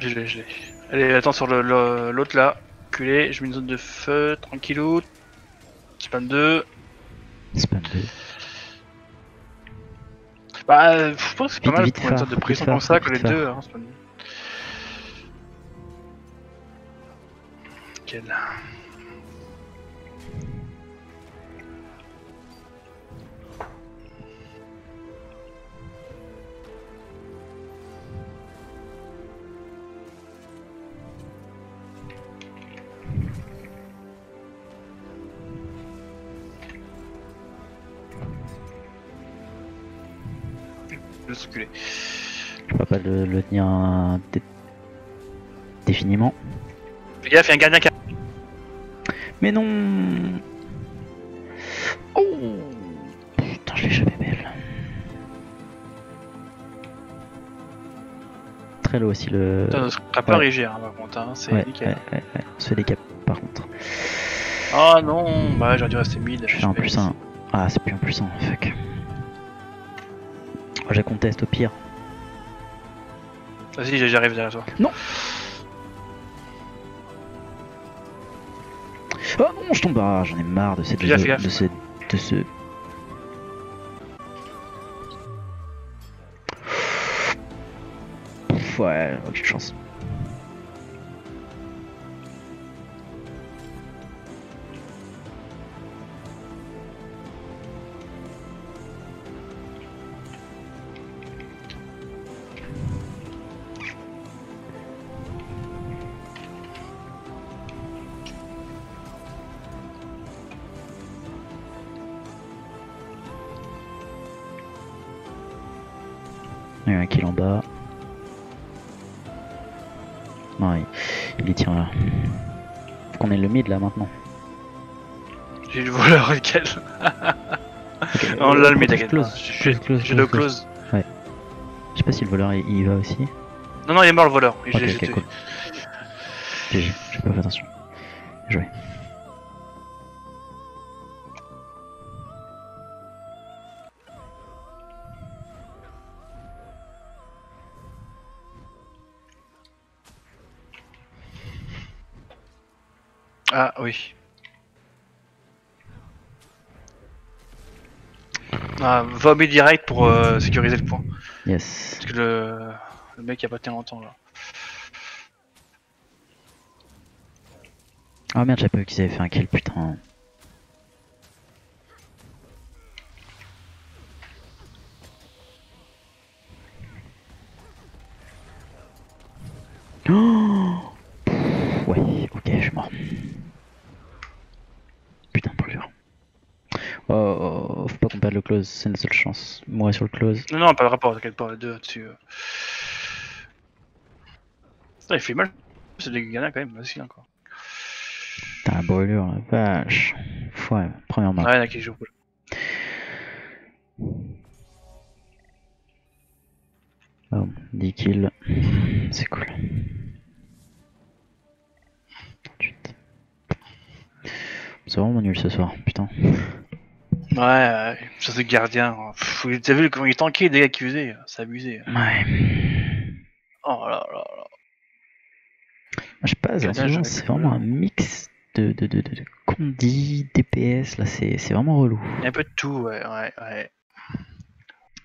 Je l'ai, je l'ai. Allez, attends sur le- le- l'autre là. Culé, je mets une zone de feu, tranquillou. Spam 2. Spam 2. Bah, je pense que c'est pas mal vite pour une sorte de pression faire, comme ça que les faire. deux. Hein. Nickel. le, le tenir définiment. Mais non oh. Putain, je l'ai échappé belle. Très low aussi le... Hein, par contre, hein. c'est nickel. Par contre. Ah non Bah j'aurais dû rester mid, je suis en plus 1. Ah c'est plus en plus 1, fuck. Je conteste au pire. Vas-y, j'arrive derrière toi. Oh non, je tombe. Ah, j'en ai marre de cette gaffe, de, fais gaffe. de ce. De ce... Ouais, aucune chance. Là maintenant. J'ai le voleur lequel Ok, On l'a le close, t'inquiète. J'ai le close, close. Je sais pas si le voleur il, va aussi. Non, non, il est mort le voleur. Je Ok, l'ai ok, jeté. cool. Va au mid direct pour euh, sécuriser le point. Yes. Parce que le, le mec il a pas tellement longtemps là. Ah merde, j'avais pas vu qu'ils avaient fait un kill, putain. Oh Pff, ouais, ok, je suis mort. Putain, pour le dur. Oh, oh, oh, faut pas qu'on perde le close, c'est notre seule chance. Mourir sur le close. Non, non, pas de rapport, t'inquiète pas, les deux dessus. euh. Putain, il fait mal. C'est des gagnants quand même, vas-y encore. Putain, la brûlure, la vache. Ouais, première marque. Ouais, a qui jouent. Oh, 10 kills. C'est cool. 38. C'est vraiment nul ce soir, putain. Ouais, ouais, ça c'est gardien. Pff, T'as vu comment il tankait les gars qui faisaient C'est abusé. Ouais. Oh là là là. Je sais pas, Gardien, souvent, j'aurais c'est vraiment un mix de, de, de, de, de condi, DPS, là c'est c'est vraiment relou. Il y a un peu de tout, ouais, ouais, ouais.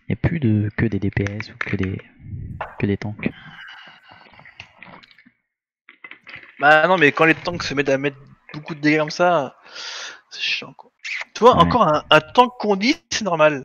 Il n'y a plus de que des DPS ou que des que des tanks. Bah non, mais quand les tanks se mettent à mettre beaucoup de dégâts comme ça, c'est chiant quoi. Tu vois, Ouais. encore un, un tank qu'on dit, c'est normal.